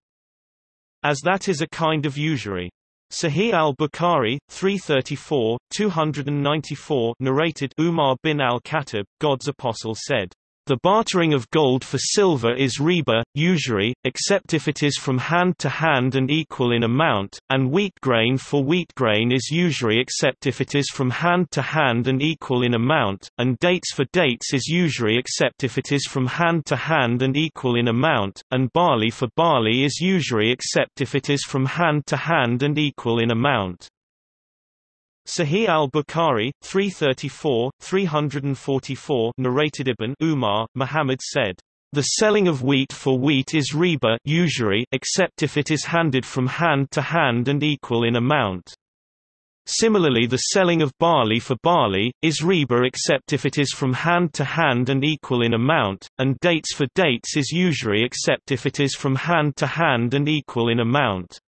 As that is a kind of usury. Sahih al-Bukhari, 334, 294 narrated Umar bin al-Khattab, God's apostle said, the bartering of gold for silver is riba, usury, except if it is from hand to hand and equal in amount, and wheat grain for wheat grain is usury except if it is from hand to hand and equal in amount, and dates for dates is usury except if it is from hand to hand and equal in amount, and barley for barley is usury except if it is from hand to hand and equal in amount. Sahih al-Bukhari, 334, 344 narrated Ibn Umar, Muhammad said, "...the selling of wheat for wheat is riba usury except if it is handed from hand to hand and equal in amount." Similarly the selling of barley for barley, is riba except if it is from hand to hand and equal in amount, and dates for dates is usury except if it is from hand to hand and equal in amount.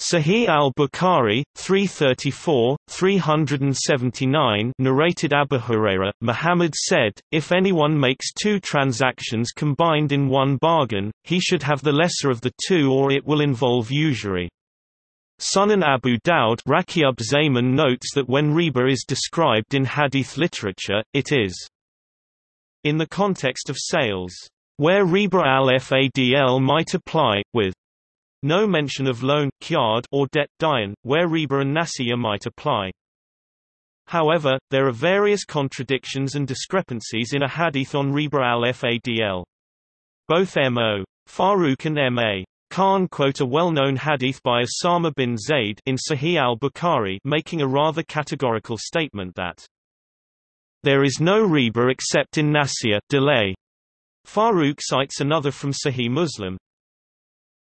Sahih al-Bukhari, 334, 379 narrated Abu Huraira, Muhammad said, if anyone makes two transactions combined in one bargain, he should have the lesser of the two or it will involve usury. Sunan Abu Dawud Raquibuz Zaman notes that when riba is described in hadith literature, it is in the context of sales, where riba al-fadl might apply, with no mention of loan or debt dayan, where riba an-nasiya might apply. However, there are various contradictions and discrepancies in a hadith on riba al-fadl. Both M.O. Farooq and M.A. Khan quote a well-known hadith by Osama bin Zayd in Sahih al-Bukhari making a rather categorical statement that there is no riba except in nasiya delay. Farooq cites another from Sahih Muslim.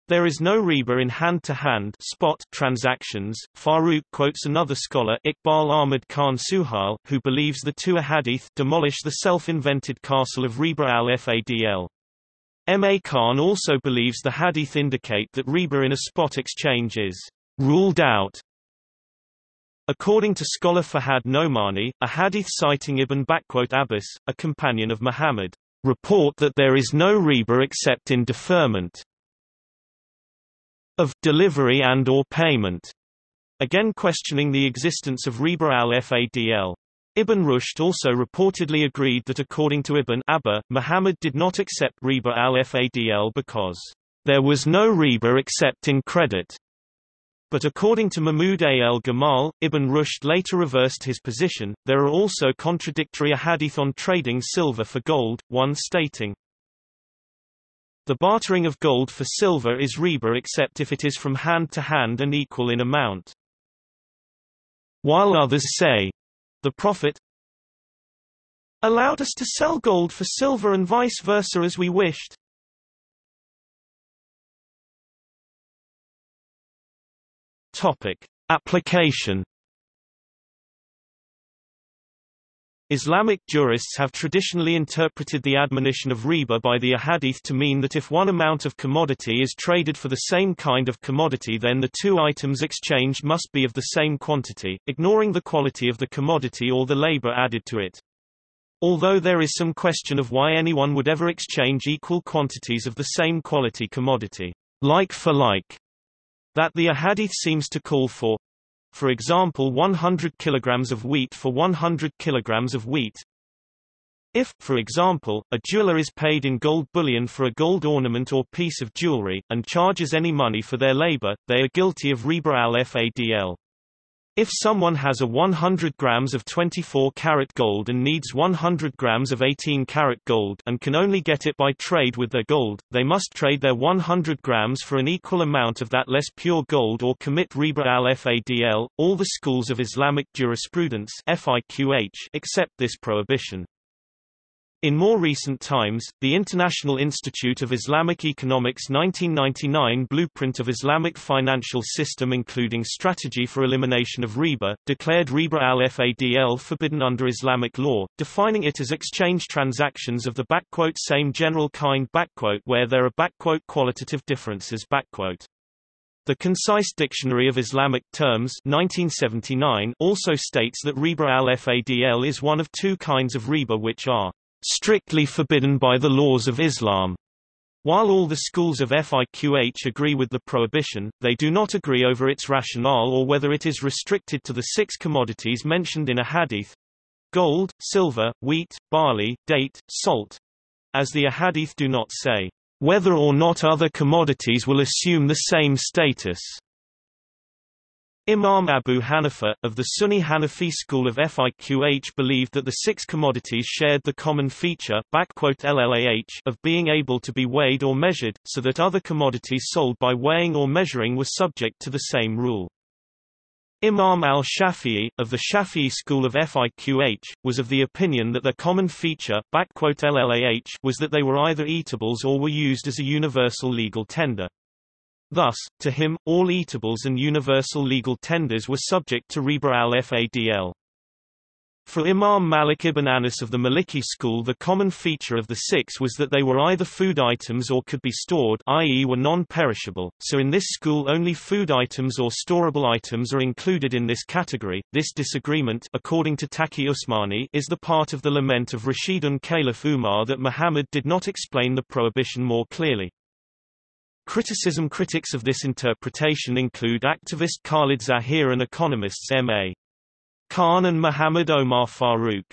There is no riba in hand-to-hand -hand spot transactions. Farooq quotes another scholar Iqbal Ahmad Khan Suhail, who believes the two ahadith demolish the self-invented castle of riba al-fadl. M. A. Khan also believes the hadith indicate that riba in a spot exchange is ruled out. According to scholar Farhad Nomani, a hadith citing Ibn Abbas, a companion of Muhammad, report that there is no riba except in deferment of delivery and or payment, again questioning the existence of riba al-fadl. Ibn Rushd also reportedly agreed that according to Ibn Abba, Muhammad did not accept riba al-fadl because there was no riba except in credit. But according to Mahmud A. El Gamal, Ibn Rushd later reversed his position. There are also contradictory ahadith on trading silver for gold, one stating, The bartering of gold for silver is riba except if it is from hand to hand and equal in amount. While others say, the Prophet allowed us to sell gold for silver and vice versa as we wished. Topic. Application Islamic jurists have traditionally interpreted the admonition of riba by the ahadith to mean that if one amount of commodity is traded for the same kind of commodity then the two items exchanged must be of the same quantity, ignoring the quality of the commodity or the labor added to it. Although there is some question of why anyone would ever exchange equal quantities of the same quality commodity, like for like, that the ahadith seems to call for, for example 100 kg of wheat for 100 kg of wheat. If, for example, a jeweler is paid in gold bullion for a gold ornament or piece of jewelry, and charges any money for their labor, they are guilty of riba al-fadl. If someone has a 100 grams of 24 karat gold and needs 100 grams of 18 karat gold and can only get it by trade with their gold, they must trade their 100 grams for an equal amount of that less pure gold or commit riba al-fadl. All the schools of Islamic jurisprudence FIQH accept this prohibition. In more recent times, the International Institute of Islamic Economics 1999 Blueprint of Islamic Financial System including Strategy for Elimination of Riba, declared Riba al-Fadl forbidden under Islamic law, defining it as exchange transactions of the same general kind where there are qualitative differences. The Concise Dictionary of Islamic Terms 1979 also states that riba al-fadl is one of two kinds of riba which are strictly forbidden by the laws of Islam. While all the schools of FIQH agree with the prohibition, they do not agree over its rationale or whether it is restricted to the six commodities mentioned in a hadith gold, silver, wheat, barley, date, salt as the ahadith do not say whether or not other commodities will assume the same status. Imam Abu Hanifa, of the Sunni Hanafi school of Fiqh believed that the six commodities shared the common feature of being able to be weighed or measured, so that other commodities sold by weighing or measuring were subject to the same rule. Imam al-Shafi'i, of the Shafi'i school of Fiqh, was of the opinion that their common feature was that they were either eatables or were used as a universal legal tender. Thus, to him, all eatables and universal legal tenders were subject to riba al-fadl. For Imam Malik ibn Anas of the Maliki school the common feature of the six was that they were either food items or could be stored i.e. were non-perishable, so in this school only food items or storable items are included in this category. This disagreement according to Taqi Usmani is the part of the lament of Rashidun Caliph Umar that Muhammad did not explain the prohibition more clearly. Criticism Critics of this interpretation include activist Khalid Zahir and economists M.A. Khan and Muhammad Omar Farooq.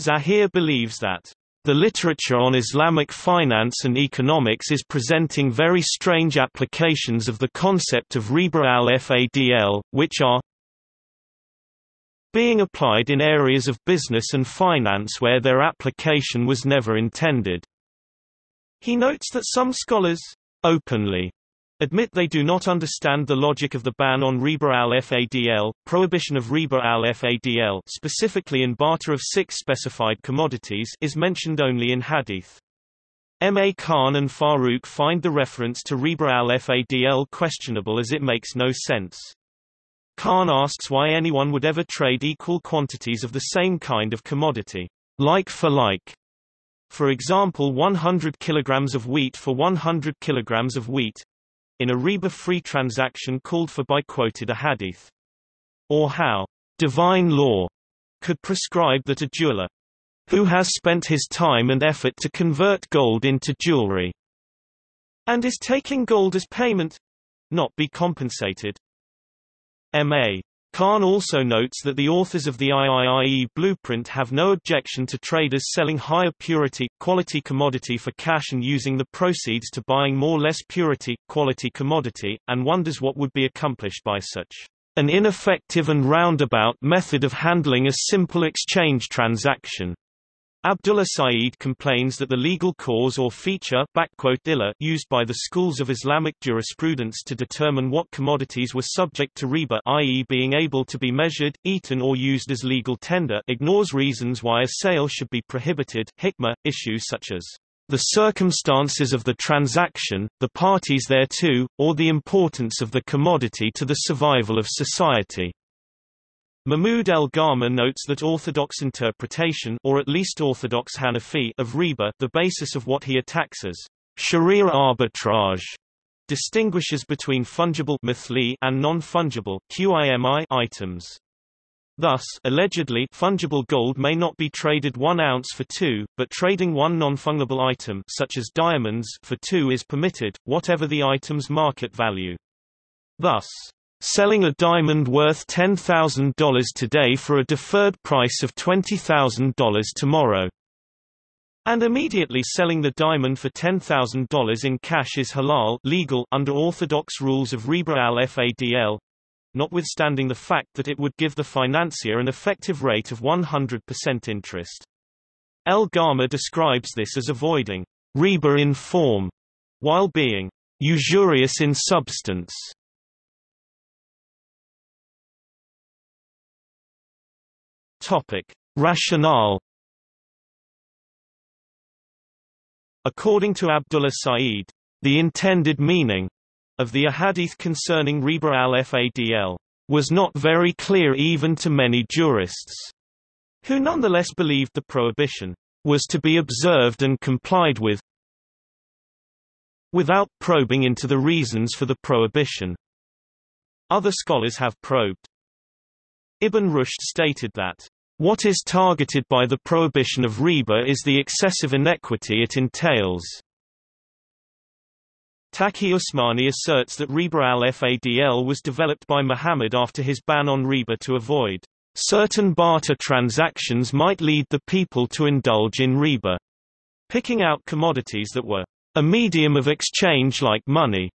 Zahir believes that the literature on Islamic finance and economics is presenting very strange applications of the concept of riba al-fadl, which are being applied in areas of business and finance where their application was never intended. He notes that some scholars openly admit they do not understand the logic of the ban on riba al-fadl, prohibition of riba al-fadl specifically in barter of six specified commodities is mentioned only in hadith. M. A. Khan and Farooq find the reference to riba al-fadl questionable as it makes no sense. Khan asks why anyone would ever trade equal quantities of the same kind of commodity, like for like. For example 100 kilograms of wheat for 100 kilograms of wheat, in a riba-free transaction called for by quoted a hadith. Or how divine law could prescribe that a jeweler who has spent his time and effort to convert gold into jewelry and is taking gold as payment not be compensated. M.A. Khan also notes that the authors of the IIIE blueprint have no objection to traders selling higher purity, quality commodity for cash and using the proceeds to buying more less purity, quality commodity, and wonders what would be accomplished by such an ineffective and roundabout method of handling a simple exchange transaction. Abdullah Saeed complains that the legal cause or feature used by the schools of Islamic jurisprudence to determine what commodities were subject to riba i.e. being able to be measured, eaten or used as legal tender ignores reasons why a sale should be prohibited hikmah, issues such as the circumstances of the transaction, the parties thereto, or the importance of the commodity to the survival of society. Mahmud El-Gamal notes that orthodox interpretation or at least orthodox Hanafi of riba the basis of what he attacks as sharia arbitrage distinguishes between fungible and non-fungible items. Thus, allegedly, fungible gold may not be traded one ounce for two, but trading one non-fungible item such as diamonds for two is permitted, whatever the item's market value. Thus, selling a diamond worth $10,000 today for a deferred price of $20,000 tomorrow. And immediately selling the diamond for $10,000 in cash is halal legal under orthodox rules of riba al-fadl, notwithstanding the fact that it would give the financier an effective rate of 100% interest. El-Gamal describes this as avoiding riba in form, while being usurious in substance. Topic: Rationale According to Abdullah Saeed, the intended meaning of the ahadith concerning riba al-fadl was not very clear even to many jurists, who nonetheless believed the prohibition was to be observed and complied with without probing into the reasons for the prohibition. Other scholars have probed. Ibn Rushd stated that, "...what is targeted by the prohibition of riba is the excessive inequity it entails." Taqi Usmani asserts that riba al-fadl was developed by Muhammad after his ban on riba to avoid certain barter transactions might lead the people to indulge in riba, picking out commodities that were a medium of exchange like money.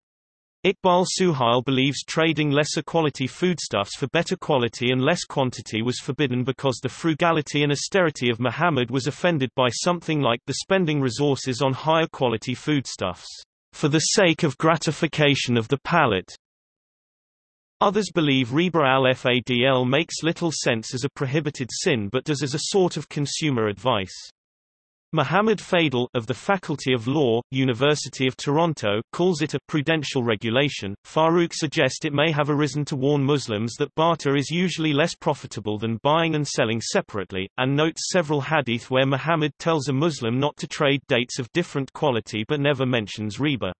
Iqbal Suhail believes trading lesser quality foodstuffs for better quality and less quantity was forbidden because the frugality and austerity of Muhammad was offended by something like the spending resources on higher quality foodstuffs, for the sake of gratification of the palate. Others believe riba al-fadl makes little sense as a prohibited sin but does as a sort of consumer advice. Muhammad Fadel of the Faculty of Law, University of Toronto, calls it a prudential regulation. Farooq suggests it may have arisen to warn Muslims that barter is usually less profitable than buying and selling separately, and notes several hadith where Muhammad tells a Muslim not to trade dates of different quality but never mentions riba.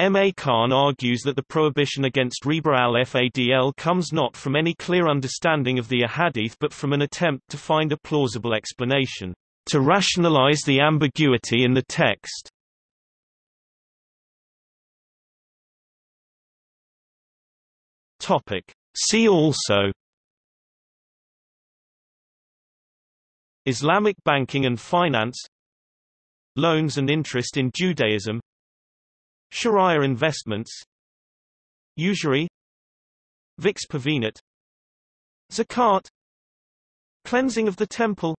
M. A. Khan argues that the prohibition against riba al-fadl comes not from any clear understanding of the ahadith but from an attempt to find a plausible explanation to rationalize the ambiguity in the text. See also. Islamic banking and finance. Loans and interest in Judaism. Sharia investments. Usury. Vix pervenit. Zakat. Cleansing of the temple.